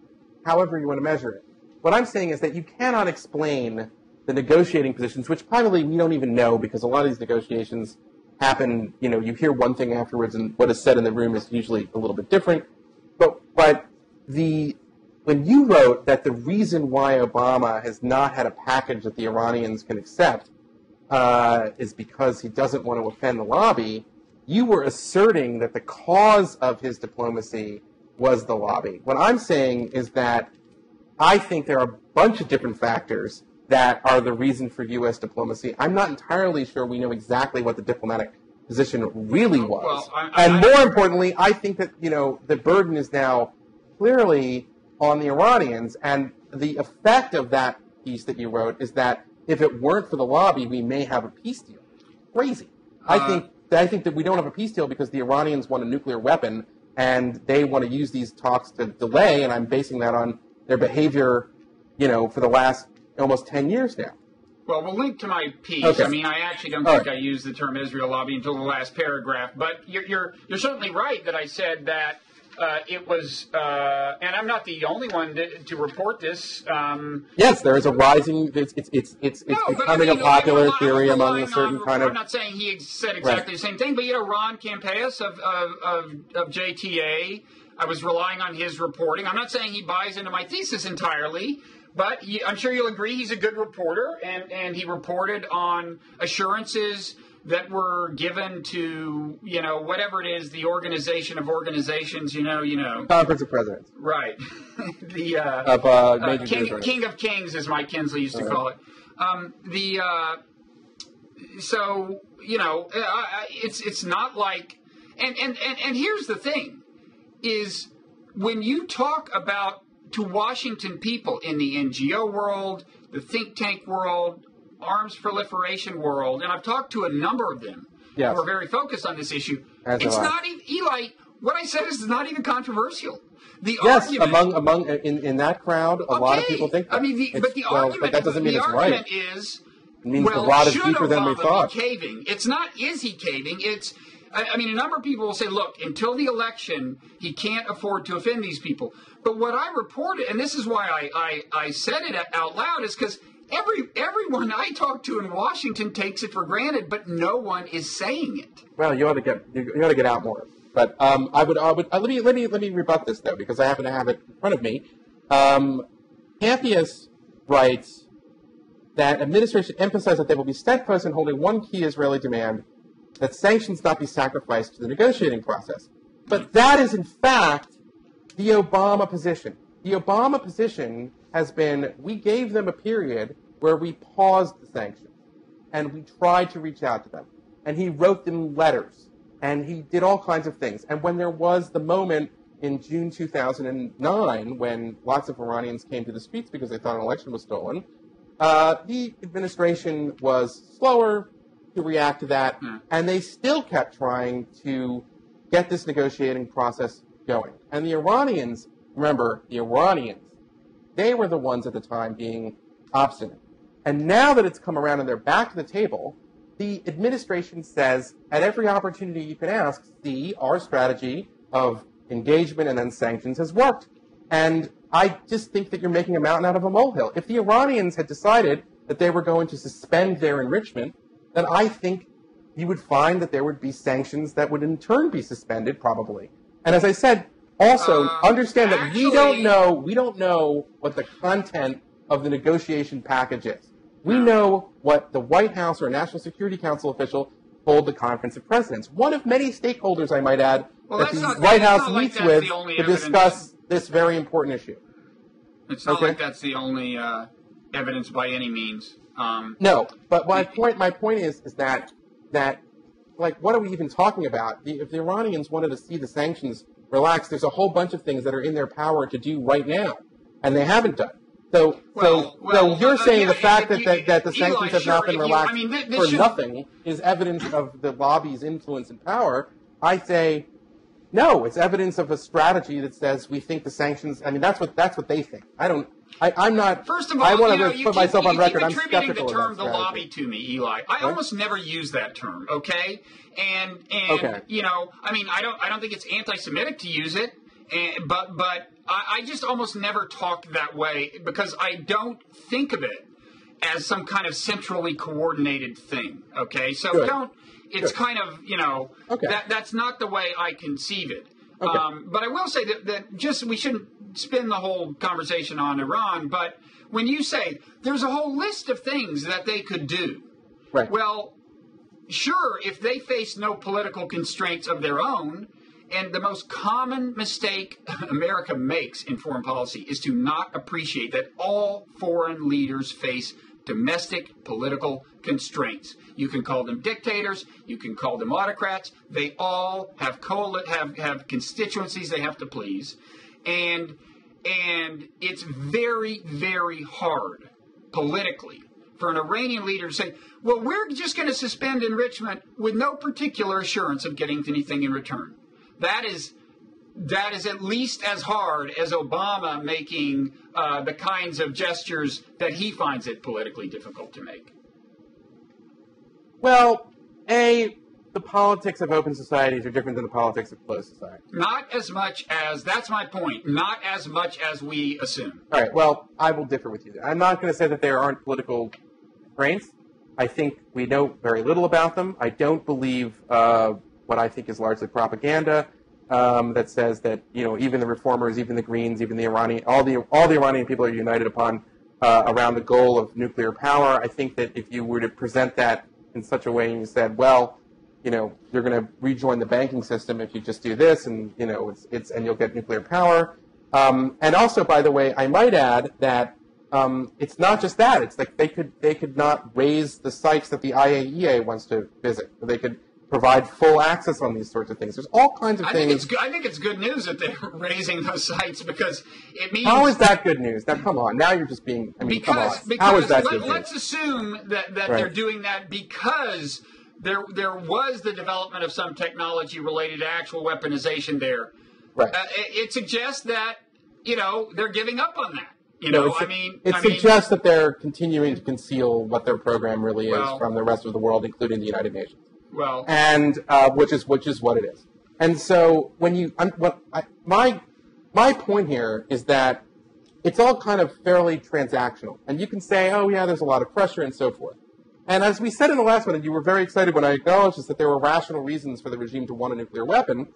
however you want to measure it. What I'm saying is that you cannot explain the negotiating positions, which probably we don't even know because a lot of these negotiations happen, you know, you hear one thing afterwards and what is said in the room is usually a little bit different. But, but the, when you wrote that the reason why Obama has not had a package that the Iranians can accept uh, is because he doesn't want to offend the lobby, you were asserting that the cause of his diplomacy was the lobby. What I'm saying is that I think there are a bunch of different factors that are the reason for U.S. diplomacy. I'm not entirely sure we know exactly what the diplomatic position really was. Well, I- I- and more importantly, I think that you know the burden is now clearly on the Iranians, and the effect of that piece that you wrote is that if it weren't for the lobby, we may have a peace deal. Crazy. I Uh, think I think that we don't have a peace deal because the Iranians want a nuclear weapon and they want to use these talks to delay, and I'm basing that on their behavior, you know, for the last almost ten years now. Well, we'll link to my piece. Okay. I mean, I actually don't think right. I used the term Israel lobby until the last paragraph, but you're you're, you're certainly right that I said that uh, it was, uh, and I'm not the only one to, to report this. Um, Yes, there is a rising. It's it's it's it's, it's no, but I becoming mean, a popular theory among a certain kind I'm not saying he said exactly the same thing, but you know, Ron Kampeas of, of, of, of JTA, I was relying on his reporting. I'm not saying he buys into my thesis entirely, but I'm sure you'll agree he's a good reporter, and, and he reported on assurances that were given to you know whatever it is, the organization of organizations. You know, you know, Conference of Presidents right? the uh, of uh, uh, King, Jews. King of Kings, as Mike Kinsley used to right. call it. Um, the uh, so you know, uh, I- it's it's not like, and, and and and here's the thing, is when you talk about to Washington people in the NGO world, the think tank world, arms proliferation world, and I've talked to a number of them Yes. who are very focused on this issue. As it's not even Eli. What I said is not even controversial. The Yes, argument, among among in, in that crowd, a lot of people think that. I mean, the, but the well, argument, but that doesn't mean the it's argument right. is, It means well, the rod is should deeper than we thought. Be caving. It's not is he caving. It's I, I mean, a number of people will say, look, until the election, he can't afford to offend these people. But what I reported, and this is why I I, I said it out loud, is because. Every everyone I talk to in Washington takes it for granted, but no one is saying it. Well, you ought to get you, ought to get out more. But um, I would I would uh, let me let me let me rebut this though because I happen to have it in front of me. Um, writes that administration emphasized that they will be steadfast in holding one key Israeli demand that sanctions not be sacrificed to the negotiating process. But that is in fact the Obama position. The Obama position has been we gave them a period where we paused the sanctions and we tried to reach out to them. And he wrote them letters and he did all kinds of things. And when there was the moment in June 2009 when lots of Iranians came to the streets because they thought an election was stolen, uh, the administration was slower to react to that, and they still kept trying to get this negotiating process going. And the Iranians, remember, the Iranians, they were the ones at the time being obstinate. And now that it's come around and they're back to the table, the administration says at every opportunity you can ask, see, our strategy of engagement and then sanctions has worked. And I just think that you're making a mountain out of a molehill. If the Iranians had decided that they were going to suspend their enrichment, then I think you would find that there would be sanctions that would in turn be suspended, probably. And as I said, also Uh, understand that we don't know we don't know what the content of the negotiation package is. We know what the White House or National Security Council official told the Conference of Presidents. One of many stakeholders, I might add, Well, that the not- White House like meets with to discuss this very important issue. It's not Okay. like that's the only uh, evidence by any means. Um, No, but my point my point is is that that like what are we even talking about? The, if the Iranians wanted to see the sanctions relaxed, there's a whole bunch of things that are in their power to do right now, and they haven't done. So Well, so well, so you're uh, saying yeah, the fact that, you- that, that the Eli, sanctions have not been if you- I relaxed mean, this for should- nothing is evidence of the lobby's influence and power. I say no, it's evidence of a strategy that says we think the sanctions. I mean, that's what that's what they think. I don't. I, I'm not. First of all, I want know, to you put keep, myself on record. I'm skeptical the of that term the lobby to me, Eli. I almost never use that term. Okay, and and Okay. you know, I mean, I don't I don't think it's anti-Semitic to use it, and, but but I, I just almost never talk that way because I don't think of it as some kind of centrally coordinated thing. Okay, so Good. don't. It's Good. kind of you know Okay. that that's not the way I conceive it. Okay. Um, but I will say that, that just we shouldn't spin the whole conversation on Iran. But when you say there's a whole list of things that they could do, Right. well, sure, if they face no political constraints of their own, and the most common mistake America makes in foreign policy is to not appreciate that all foreign leaders face domestic political constraints. You can call them dictators, you can call them autocrats. They all have coal have have constituencies they have to please. And and it's very very hard politically for an Iranian leader to say, "Well, we're just going to suspend enrichment with no particular assurance of getting anything in return." That is that is at least as hard as Obama making uh, the kinds of gestures that he finds it politically difficult to make. Well, a the politics of open societies are different than the politics of closed societies. Not as much as that's my point. Not as much as we assume. All right. Well, I will differ with you. I'm not going to say that there aren't political constraints. I think we know very little about them. I don't believe uh, what I think is largely propaganda um, that says that you know even the reformers, even the Greens, even the Iranian, all the all the Iranian people are united upon uh, around the goal of nuclear power. I think that if you were to present that in such a way and you said, well, you know, you're going to rejoin the banking system if you just do this, and you know, it's it's and you'll get nuclear power. Um, and also, by the way, I might add that um, it's not just that. It's like they could they could not raze the sites that the IAEA wants to visit. They could provide full access on these sorts of things. There's all kinds of I things. Think it's good, I think it's good news that they're razing those sites because it means. How is that good news? Now, come on. Now you're just being. I mean, because, come on. How is that let, good news? Let's assume that, that Right. they're doing that because there there was the development of some technology related to actual weaponization there. Right. Uh, it, it suggests that you know they're giving up on that. You No, know, I mean, it I mean, suggests that they're continuing to conceal what their program really is Well- from the rest of the world, including the United Nations, well, and uh, which is which is what it is. And so, when you, I'm, what I, my my point here is that it's all kind of fairly transactional, and you can say, oh yeah, there's a lot of pressure and so forth. And as we said in the last one, and you were very excited when I acknowledged this, that there were rational reasons for the regime to want a nuclear weapon,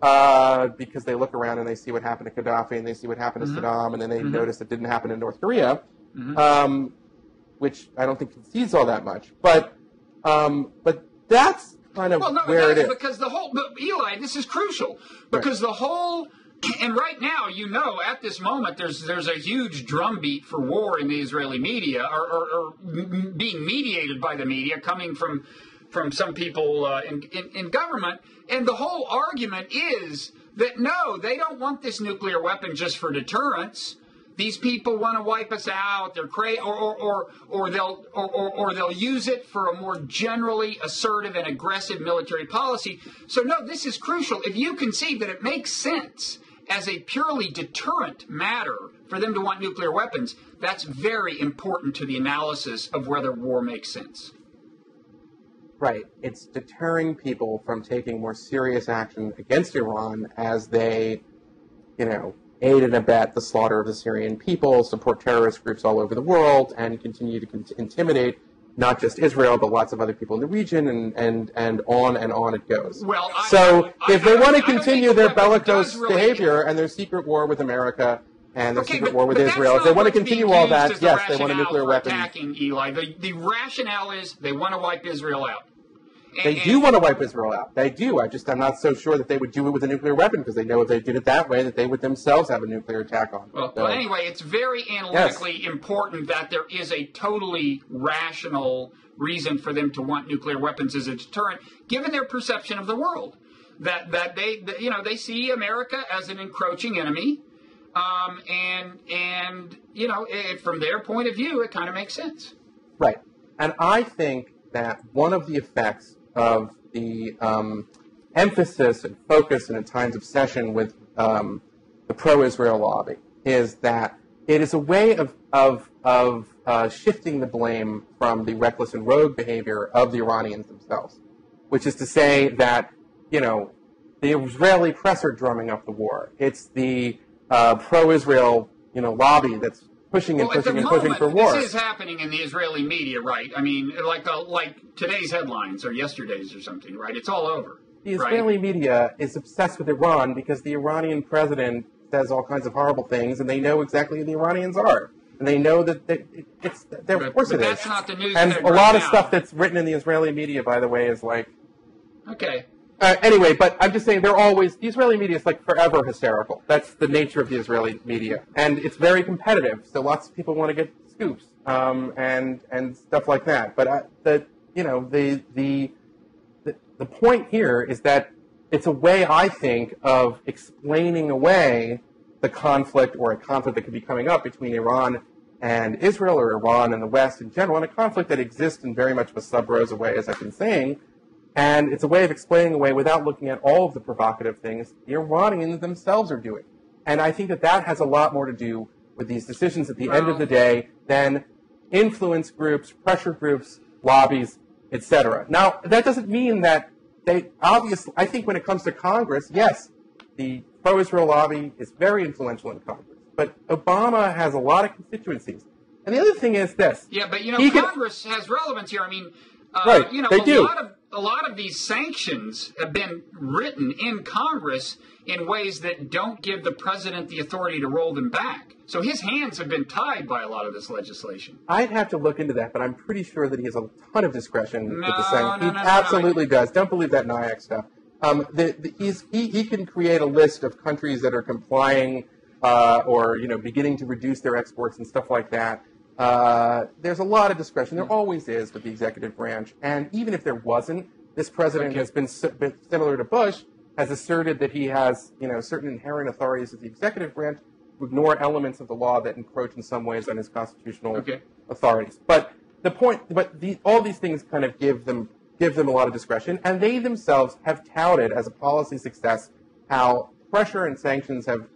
uh, because they look around and they see what happened to Gaddafi and they see what happened to Saddam, and then they notice it didn't happen in North Korea, um, which I don't think concedes all that much. But um, but that's kind of well, no, where it that's is. because the whole but Eli, this is crucial because the whole. And right now, you know, at this moment, there's there's a huge drumbeat for war in the Israeli media, or, or, or m- being mediated by the media, coming from from some people uh, in, in in government. And the whole argument is that no, they don't want this nuclear weapon just for deterrence. These people want to wipe us out. They're cra- or, or, or, or they'll or, or, or they'll use it for a more generally assertive and aggressive military policy. So no, this is crucial. If you conceive that it makes sense as a purely deterrent matter for them to want nuclear weapons, that's very important to the analysis of whether war makes sense. Right. It's deterring people from taking more serious action against Iran as they, you know, aid and abet the slaughter of the Syrian people, support terrorist groups all over the world, and continue to con- intimidate not just Israel, but lots of other people in the region, and, and, and on and on it goes. Well, I- so I- if I- they I want to continue their bellicose really- behavior and their secret war with America and their Okay, secret but- war with Israel, if they want to continue all that, as the yes, they want a nuclear weapon. Attacking Eli, the, the rationale is they want to wipe Israel out. They do want to wipe Israel out. They do. I just I'm not so sure that they would do it with a nuclear weapon because they know if they did it that way that they would themselves have a nuclear attack on. Well, So- well, anyway, it's very analytically important that there is a totally rational reason for them to want nuclear weapons as a deterrent, given their perception of the world. That that they that, you know they see America as an encroaching enemy, um, and and you know it, from their point of view, it kind of makes sense. Right. And I think that one of the effects of the um, emphasis and focus and at times obsession with um, the pro-Israel lobby is that it is a way of, of, of uh, shifting the blame from the reckless and rogue behavior of the Iranians themselves, which is to say that, you know, the Israeli press are drumming up the war. It's the uh, pro-Israel, you know, lobby that's pushing and Well, pushing and pushing for war. this is happening in the Israeli media, right? I mean, like the, like today's headlines or yesterday's or something, right? It's all over. The right? Israeli media is obsessed with Iran because the Iranian president says all kinds of horrible things, and they know exactly who the Iranians are. and they know that they, it, it's. There, But- of course but it is. that's not the news And a lot right of stuff that's written in the Israeli media, by the way, is like. Okay. Uh, anyway, but I'm just saying they're always the Israeli media is like forever hysterical. That's the nature of the Israeli media, and it's very competitive. So lots of people want to get scoops um, and and stuff like that. But uh, the you know the the the, the point here is that it's a way, I think, of explaining away the conflict or a conflict that could be coming up between Iran and Israel or Iran and the West in general, and a conflict that exists in very much of a sub rosa way, as I've been saying. And it's a way of explaining away without looking at all of the provocative things the Iranians themselves are doing. And I think that that has a lot more to do with these decisions at the end of the day than influence groups, pressure groups, lobbies, etc. Now, that doesn't mean that they obviously, I think when it comes to Congress, yes, the pro Israel lobby is very influential in Congress. But Obama has a lot of constituencies. And the other thing is this. Yeah, but you know, could- Congress has relevance here. I mean, uh, Right, you know, they a do. lot of a lot of these sanctions have been written in Congress in ways that don't give the president the authority to roll them back. So his hands have been tied by a lot of this legislation. I'd have to look into that, but I'm pretty sure that he has a ton of discretion with the No, Senate. no, he no, no, no. absolutely does. Don't believe that NIAC stuff. Um, the, the, he's, he, he can create a list of countries that are complying uh, or you know beginning to reduce their exports and stuff like that. Uh, there's a lot of discretion. There always is with the executive branch, and even if there wasn't, this president Okay. has been, been similar to Bush, has asserted that he has you know certain inherent authorities of the executive branch to ignore elements of the law that encroach in some ways on his constitutional Okay. authorities. But the point, but the, all these things kind of give them give them a lot of discretion, and they themselves have touted as a policy success how pressure and sanctions have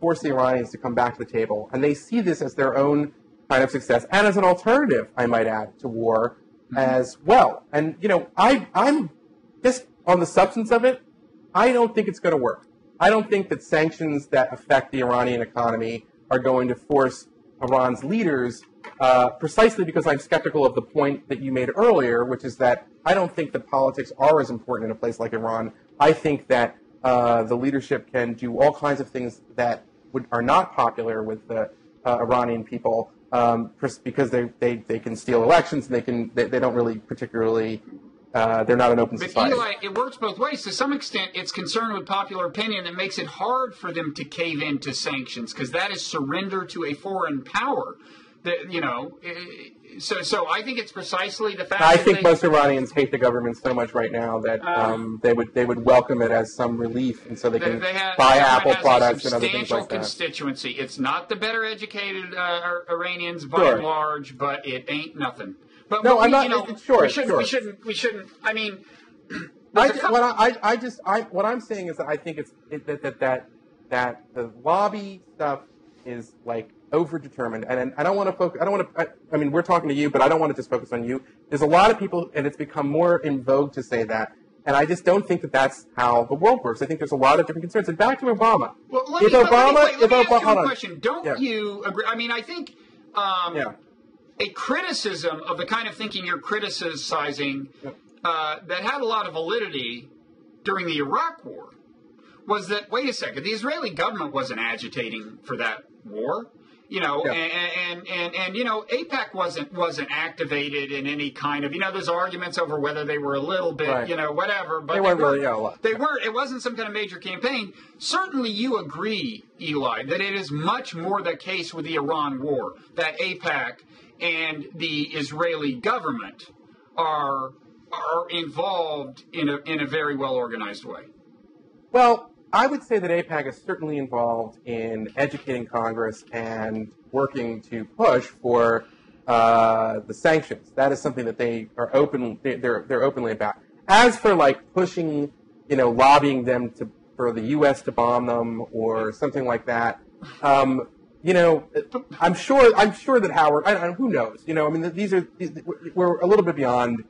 forced the Iranians to come back to the table, and they see this as their own kind of success and as an alternative, I might add, to war as well. And you know, I I'm just on the substance of it, I don't think it's going to work. I don't think that sanctions that affect the Iranian economy are going to force Iran's leaders, uh, precisely because I'm skeptical of the point that you made earlier, which is that I don't think that politics are as important in a place like Iran. I think that uh, the leadership can do all kinds of things that would, are not popular with the uh, Iranian people um, because they, they, they can steal elections and they, can, they, they don't really particularly, uh, they're not an open But society. Eli, it works both ways. To some extent, it's concerned with popular opinion that makes it hard for them to cave into sanctions because that is surrender to a foreign power. That you know, so so I think it's precisely the fact. I that think they, most Iranians hate the government so much right now that um, they would they would welcome it as some relief, and so they They, can they have, buy Apple products and other things substantial like that. constituency. It's not the better educated uh, Iranians by Sure. and large, but it ain't nothing. But No, but I'm not- You know, it's- sure, we shouldn't. sure. We shouldn't. We shouldn't. I mean, I, what I, I, I just I what I'm saying is that I think it's it, that, that that that the lobby stuff is like overdetermined, and, and I don't want to focus. I don't want to. I, I mean, we're talking to you, but I don't want to just focus on you. There's a lot of people, and it's become more in vogue to say that. And I just don't think that that's how the world works. I think there's a lot of different concerns. And back to Obama. Well, let me, but Obama, let me, wait, if let me ask Obama, you hold a question. Don't Yeah. you agree? I mean, I think um, Yeah. a criticism of the kind of thinking you're criticizing Yep. uh, that had a lot of validity during the Iraq War was that wait a second, the Israeli government wasn't agitating for that war. You know, Yeah. and, and and and you know, AIPAC wasn't wasn't activated in any kind of you know. There's arguments over whether they were a little bit, Right. you know, whatever. But They weren't really, yeah, a lot. they weren't. It wasn't some kind of major campaign. Certainly, you agree, Eli, that it is much more the case with the Iran war that AIPAC and the Israeli government are are involved in a in a very well organized way. Well, I would say that AIPAC is certainly involved in educating Congress and working to push for uh, the sanctions. That is something that they are open. they- They're they're openly about. As for like pushing, you know, lobbying them to for the U.S. to bomb them or something like that. Um, you know, I'm sure. I'm sure that Howard. I don't. Who knows? You know, I mean, these are. We're a little bit beyond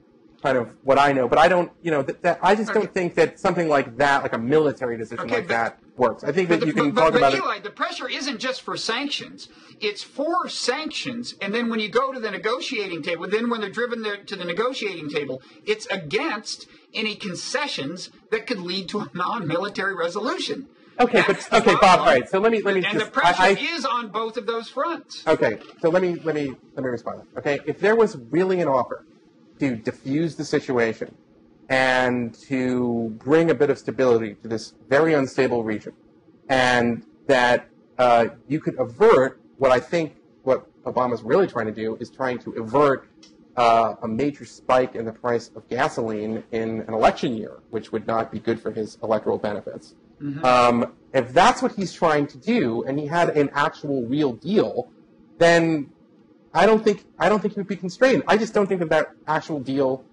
kind of what I know, but I don't. You know, that, that I just Okay. don't think that something like that, like a military decision Okay, like but- that, works. I think that But, you can but, talk but, about but it. The pressure isn't just for sanctions; it's for sanctions, and then when you go to the negotiating table, then when they're driven there to the negotiating table, it's against any concessions that could lead to a non-military resolution. Okay, but That's the okay, Bob. All right. So let me let me and the pressure I, I, is on both of those fronts. Okay, so let me let me let me respond. Okay, if there was really an offer to diffuse the situation and to bring a bit of stability to this very unstable region, and that uh, you could avert what I think what Obama's really trying to do is trying to avert uh, a major spike in the price of gasoline in an election year, which would not be good for his electoral benefits. Um, if that's what he's trying to do, and he had an actual real deal, then I don't think I don't think he would be constrained. I just don't think that that actual deal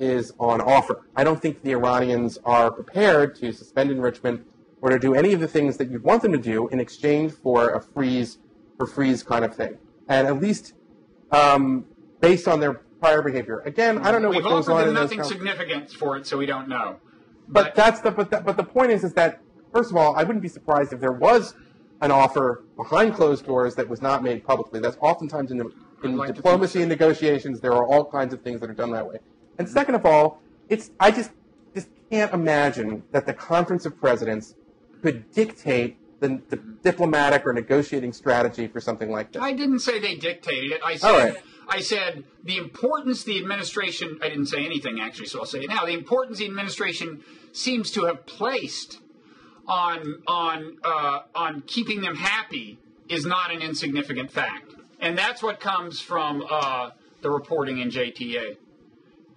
is on offer. I don't think the Iranians are prepared to suspend enrichment or to do any of the things that you'd want them to do in exchange for a freeze for freeze kind of thing. And at least um, based on their prior behavior. Again, I don't know We've what goes on in those nothing significant for it, so we don't know. but that's the but, that, but the point is is that first of all, I wouldn't be surprised if there was an offer behind closed doors that was not made publicly. That's oftentimes in, the, in like diplomacy and negotiations. There are all kinds of things that are done that way. And second of all, it's I just just can't imagine that the Conference of Presidents could dictate the, the diplomatic or negotiating strategy for something like this. I didn't say they dictated it. I said right. I said the importance the administration. I didn't say anything actually, so I'll say it now. The importance the administration seems to have placed on on uh, on keeping them happy is not an insignificant fact, and that's what comes from uh, the reporting in JTA.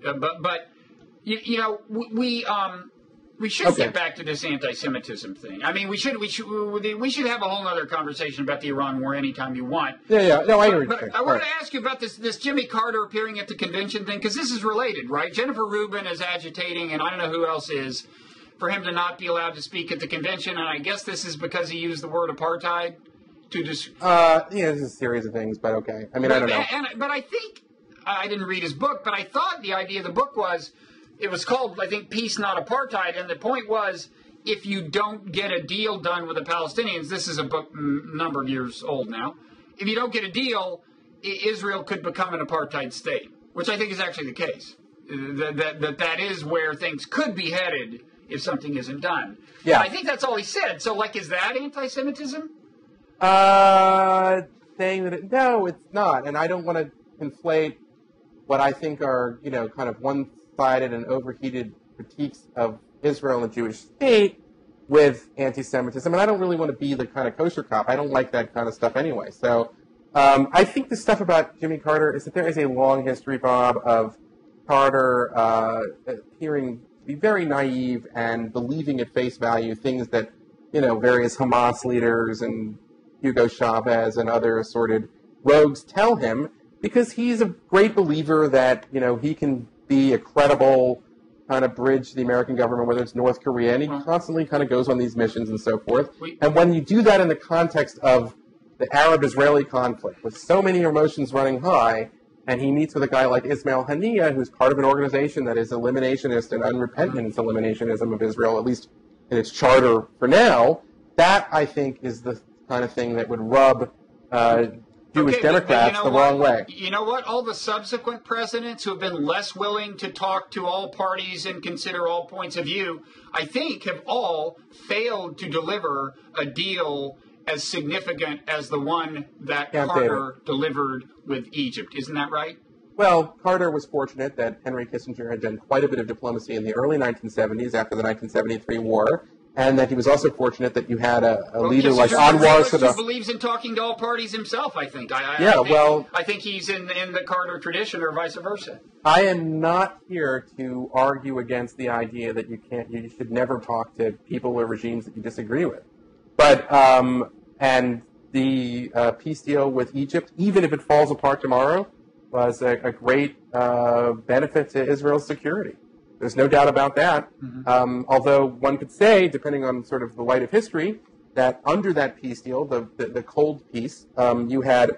Uh, but but you, you know we, we um we should Okay. get back to this anti-Semitism thing. I mean, we should we should we should have a whole other conversation about the Iran war anytime you want. Yeah, yeah. No, I agree. But I wanted to ask you about this this Jimmy Carter appearing at the convention thing because this is related, right? Jennifer Rubin is agitating, and I don't know who else is, for him to not be allowed to speak at the convention, and I guess this is because he used the word apartheid to just. Uh, yeah, this is a series of things, but okay. I mean, I don't know. And, and- but I think I didn't read his book, but I thought the idea of the book was it was called I think Peace Not Apartheid, and the point was if you don't get a deal done with the Palestinians, this is a book number of years old now. If you don't get a deal, I- Israel could become an apartheid state, which I think is actually the case. That that, that, that is where things could be headed if something isn't done. Yeah. I think that's all he said. So, like, is that anti-Semitism? Uh, saying that it, no, it's not, and I don't want to conflate what I think are you know kind of one-sided and overheated critiques of Israel and the Jewish state with anti-Semitism, and I don't really want to be the kind of kosher cop. I don't like that kind of stuff anyway. So um, I think the stuff about Jimmy Carter is that there is a long history, Bob, of Carter uh, appearing to be very naive and believing at face value things that you know various Hamas leaders and Hugo Chavez and other assorted rogues tell him because he's a great believer that you know he can be a credible kind of bridge to the American government, whether it's North Korea, and he uh-huh. constantly kind of goes on these missions and so forth. And when you do that in the context of the Arab-Israeli conflict, with so many emotions running high, and he meets with a guy like Ismail Haniyeh, who's part of an organization that is eliminationist and unrepentant in its eliminationism of Israel, at least in its charter for now, that I think is the kind of thing that would rub uh, Jewish Okay, Democrats you know the what? wrong way. You know what? All the subsequent presidents who have been less willing to talk to all parties and consider all points of view, I think, have all failed to deliver a deal as significant as the one that Camp Carter delivered with Egypt. Isn't that right? Well, Carter was fortunate that Henry Kissinger had done quite a bit of diplomacy in the early 1970s after the 1973 war, and that he was also fortunate that you had a, a Well, leader like Anwar realist who believes in talking to all parties himself. I think. I, I, Yeah, I think, well- I think he's in in the Carter tradition, or vice versa. I am not here to argue against the idea that you can't, you should never talk to people or regimes that you disagree with. But, um, and the uh, peace deal with Egypt, even if it falls apart tomorrow, was a, a great uh, benefit to Israel's security. There's no doubt about that. Um, although one could say, depending on sort of the light of history, that under that peace deal, the, the, the cold peace, um, you had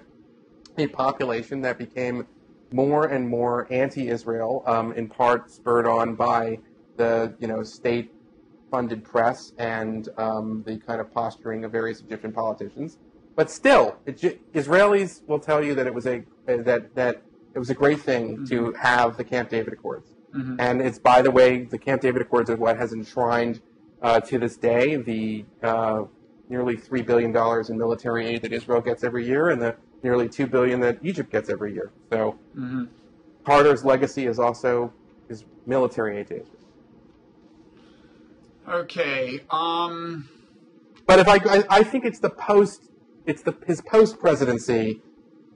a population that became more and more anti-Israel, um, in part spurred on by the you know state-funded press and um, the kind of posturing of various Egyptian politicians. But still, Israelis will tell you that it was a that that it was a great thing to have the Camp David Accords. And it's by the way, the Camp David Accords are what has enshrined uh, to this day, the uh, nearly three billion dollars in military aid that Israel gets every year, and the nearly 2 billion that Egypt gets every year. So Mm-hmm. Carter's legacy is also his military aid to Israel. Okay. Um. But if I, I, I think it's the post, it's the his post presidency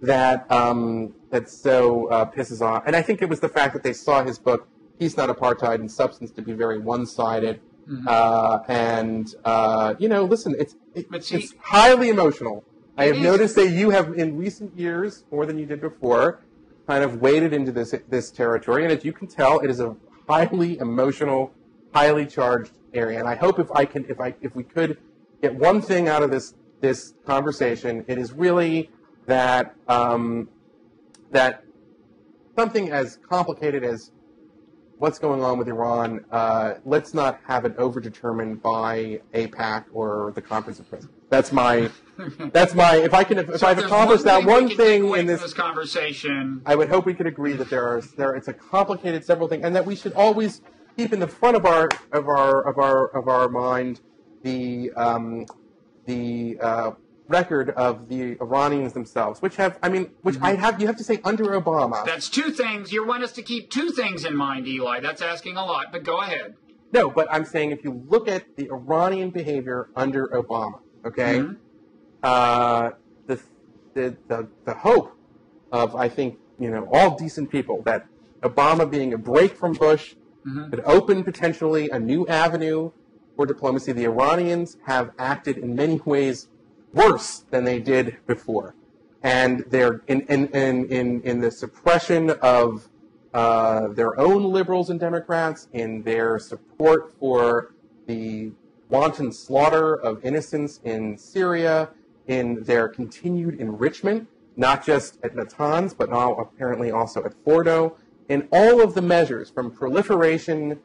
that um, that so uh, pisses off, and I think it was the fact that they saw his book "Peace Not Apartheid" in substance to be very one sided, uh, and uh, you know, listen, it's it, see- it's highly emotional. I have is. noticed that you have, in recent years, more than you did before, kind of waded into this this territory, and as you can tell, it is a highly emotional, highly charged area. And I hope if I can, if I if we could get one thing out of this this conversation, it is really that um, that something as complicated as what's going on with Iran, uh, let's not have it overdetermined by AIPAC or the Conference of Presidents. That's my that's my if I can if, so I've there's accomplished that one thing in this this conversation. I would hope we could agree that there are there it's a complicated several things, and that we should always keep in the front of our of our of our of our mind the um, the uh, record of the Iranians themselves, which have I mean, which I have you have to say under Obama. That's two things. You want us to keep two things in mind, Eli. That's asking a lot, but go ahead. No, but I'm saying if you look at the Iranian behavior under Obama, okay, Mhm. uh, the, the the the hope of I think you know all decent people that Obama being a break from Bush could open potentially a new avenue for diplomacy. The Iranians have acted in many ways worse than they did before, and they're in in in in, in the suppression of uh, their own liberals and Democrats, in their support for the wanton slaughter of innocents in Syria, in their continued enrichment, not just at Natanz, but now apparently also at Fordo, in all of the measures from proliferation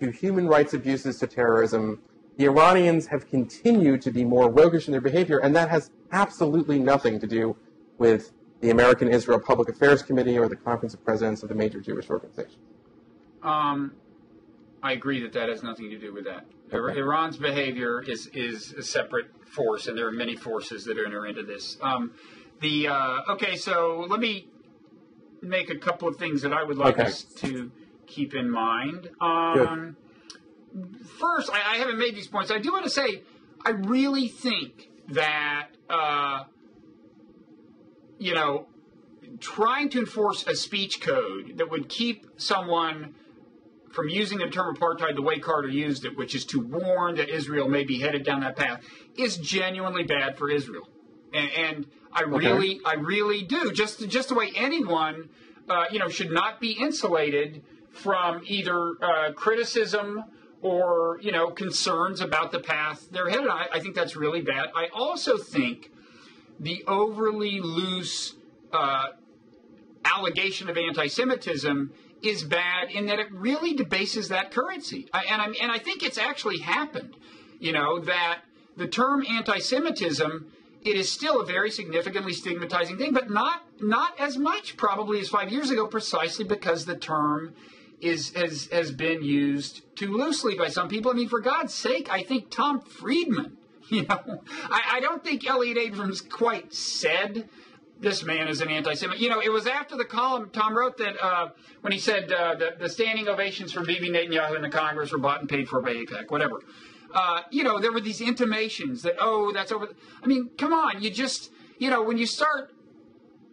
to human rights abuses to terrorism, the Iranians have continued to be more roguish in their behavior, and that has absolutely nothing to do with the American Israel Public Affairs Committee or the Conference of Presidents of the major Jewish organizations. Um, I agree that that has nothing to do with that. Okay. Iran's behavior is is a separate force, and there are many forces that enter into this. Um, the uh, okay, so let me make a couple of things that I would like Okay. us to keep in mind. Um, first, I, I haven't made these points. I do want to say I really think that uh, you know trying to enforce a speech code that would keep someone from using the term apartheid the way Carter used it, which is to warn that Israel may be headed down that path, is genuinely bad for Israel. And, and I really, I really do. Just, just the way anyone, uh, you know, should not be insulated from either uh, criticism or you know concerns about the path they're headed. I, I think that's really bad. I also think the overly loose uh, allegation of anti-Semitism is bad in that it really debases that currency. I, and I and I think it's actually happened. You know that the term anti-Semitism it is still a very significantly stigmatizing thing, but not not as much probably as five years ago, precisely because the term is has has been used too loosely by some people. I mean, for God's sake, I think Tom Friedman. You know, I, I don't think Elliott Abrams quite said this man is an anti-Semite. You know, it was after the column Tom wrote that uh, when he said uh, the, the standing ovations from Bibi Netanyahu in the Congress were bought and paid for by AIPAC, whatever. Uh, you know, there were these intimations that oh, that's over. I mean, come on, you just you know when you start.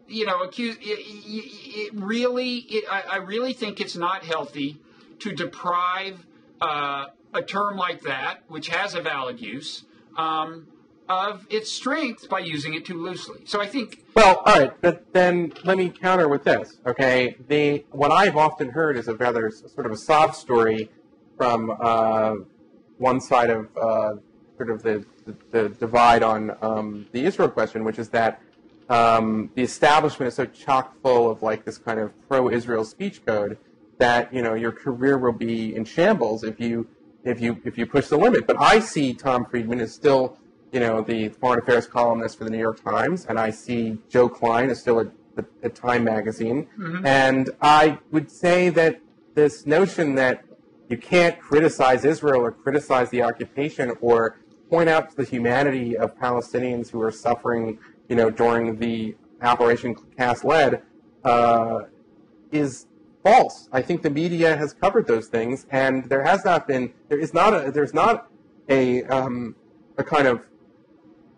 You know, accuse it, it really. It, I, I really think it's not healthy to deprive uh, a term like that, which has a valid use, um, of its strength by using it too loosely. So I think Well, all right, but then let me counter with this. Okay, the what I've often heard is a rather sort of a sob story from uh, one side of uh, sort of the, the, the divide on um, the Israel question, which is that um, the establishment is so chock full of like this kind of pro-Israel speech code that you know your career will be in shambles if you if you if you push the limit. But I see Tom Friedman is still you know the foreign affairs columnist for the New York Times, and I see Joe Klein is still at, at, at Time magazine, and I would say that this notion that you can't criticize Israel or criticize the occupation or point out the humanity of Palestinians who are suffering, you know, during the Operation Cast Lead, uh, is false. I think the media has covered those things, and there has not been, there is not a, there's not a, um, a kind of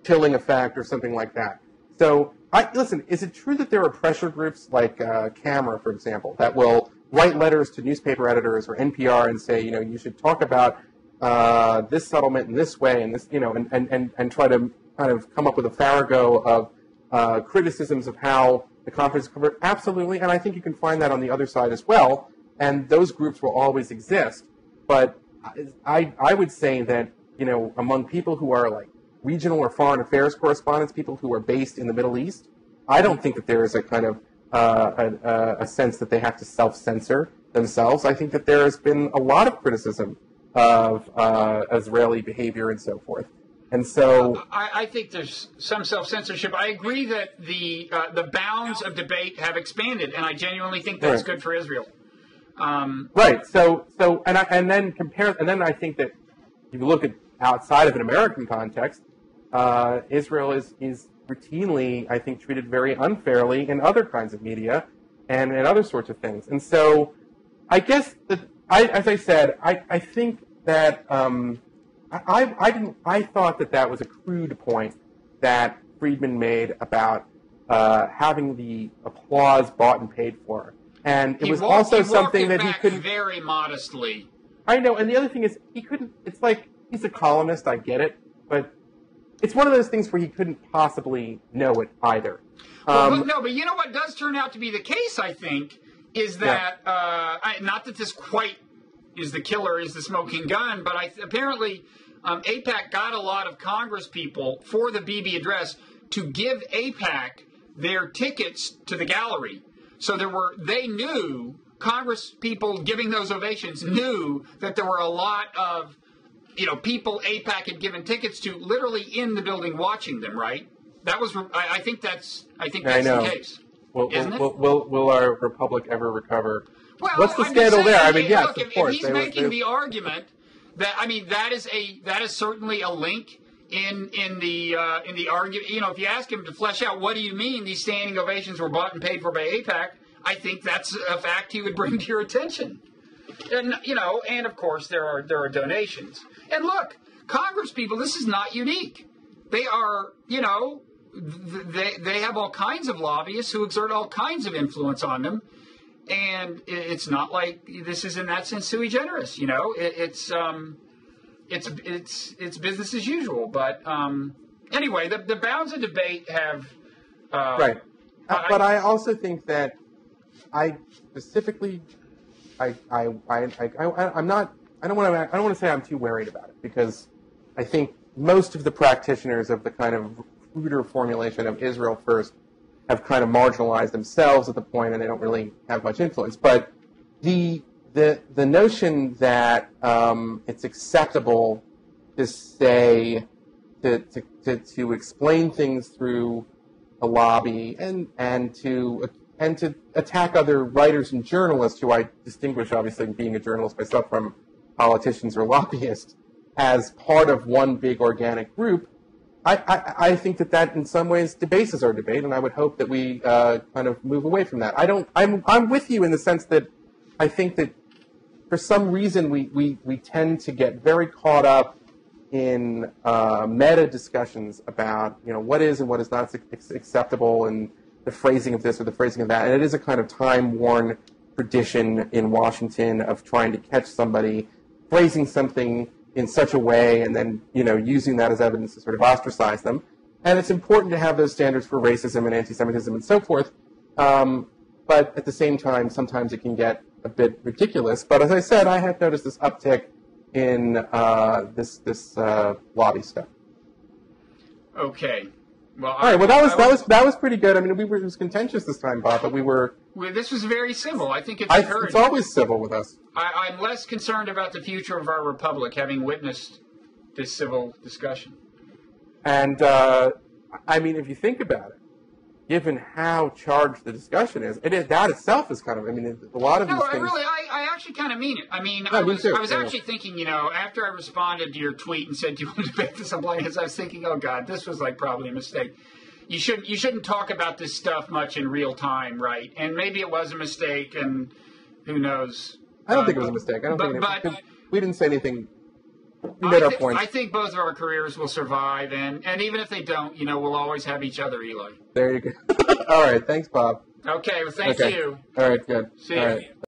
chilling effect or something like that. So, I, listen, is it true that there are pressure groups like uh, Camera, for example, that will write letters to newspaper editors or NPR and say, you know, you should talk about uh, this settlement in this way and this, you know, and, and, and, and try to kind of come up with a farrago of uh, criticisms of how the conference covered? Absolutely, and I think you can find that on the other side as well. And those groups will always exist. But I, I would say that, you know, among people who are like regional or foreign affairs correspondents, people who are based in the Middle East, I don't think that there is a kind of uh, a, a, sense that they have to self-censor themselves. I think that there has been a lot of criticism of uh, Israeli behavior and so forth. And so, I, I think there's some self-censorship. I agree that the uh, the bounds of debate have expanded, and I genuinely think that's right. good for Israel. Um, right. So, so, and I, and then compare, and then I think that if you look at outside of an American context, uh, Israel is is routinely, I think, treated very unfairly in other kinds of media and in other sorts of things. And so, I guess that I, as I said, I, I think that. Um, I, I didn't. I thought that that was a crude point that Friedman made about uh, having the applause bought and paid for, and it he was walked, also something that he couldn't very modestly. I know, and the other thing is he couldn't. It's like he's a columnist. I get it, but it's one of those things where he couldn't possibly know it either. Um, but no, but you know what does turn out to be the case, I think, is that yeah. uh, I, not that this quite is the killer, is the smoking gun, but I apparently um, AIPAC got a lot of Congress people for the Bibi address to give AIPAC their tickets to the gallery. So there were, they knew, Congress people giving those ovations knew that there were a lot of, you know, people AIPAC had given tickets to literally in the building watching them, right? That was, I, I think that's, I think that's I the case. Will, Isn't will, it? will, will, our republic ever recover? Well, What's the I'm scandal saying, there? I mean, yes, look, of if, course. If he's making the argument that I mean, that is a that is certainly a link in in the uh, in the argument. You know, if you ask him to flesh out what do you mean these standing ovations were bought and paid for by AIPAC, I think that's a fact he would bring to your attention. And you know, and of course there are there are donations. And look, Congress people, this is not unique. They are, you know, they they have all kinds of lobbyists who exert all kinds of influence on them and it's not like this is in that sense sui generis. You know, it, it's um, it's it's it's business as usual. But um, anyway, the, the bounds of debate have uh, right. Uh, but I also think that I specifically, I I I, I, I am not. I don't want to. I don't want to say I'm too worried about it because I think most of the practitioners of the kind of cruder formulation of Israel first have kind of marginalized themselves at the point and they don't really have much influence. But the the the notion that um, it's acceptable to say to, to, to, to explain things through a lobby and and to and to attack other writers and journalists who I distinguish obviously being a journalist myself from politicians or lobbyists as part of one big organic group I, I, I, think that that in some ways debases our debate, and I would hope that we uh, kind of move away from that. I don't. I'm I'm with you in the sense that I think that for some reason we we, we tend to get very caught up in uh, meta discussions about you know what is and what is not acceptable and the phrasing of this or the phrasing of that, and it is a kind of time worn tradition in Washington of trying to catch somebody phrasing something in such a way and then, you know, using that as evidence to sort of ostracize them. And it's important to have those standards for racism and anti-Semitism and so forth. Um, but at the same time, sometimes it can get a bit ridiculous. But as I said, I have noticed this uptick in uh, this this uh, lobby stuff. Okay. Well, all right. Well, that was, that was that was pretty good. I mean, we were it was contentious this time, Bob, but we were. Well, this was very civil. I think it's I, It's always civil with us. I, I'm less concerned about the future of our republic, having witnessed this civil discussion. And uh, I mean, if you think about it, given how charged the discussion is, it is that itself is kind of. I mean, a lot of no, these things. really, I, I actually kind of mean it. I mean, No, I was, too, I was yeah. actually thinking, you know, after I responded to your tweet and said, "Do you want to debate this on Bloggingheads?" I was thinking, "Oh God, this was like probably a mistake." You shouldn't you shouldn't talk about this stuff much in real time, right? And maybe it was a mistake, and who knows? I don't Uh, think it was a mistake. I don't but, think it, but we didn't say anything. We I, made our points. I think both of our careers will survive, and and even if they don't, you know, we'll always have each other, Eli. There you go. All right. Thanks, Bob. Okay, well, thank Okay. you. All right. Good. See All ya. right.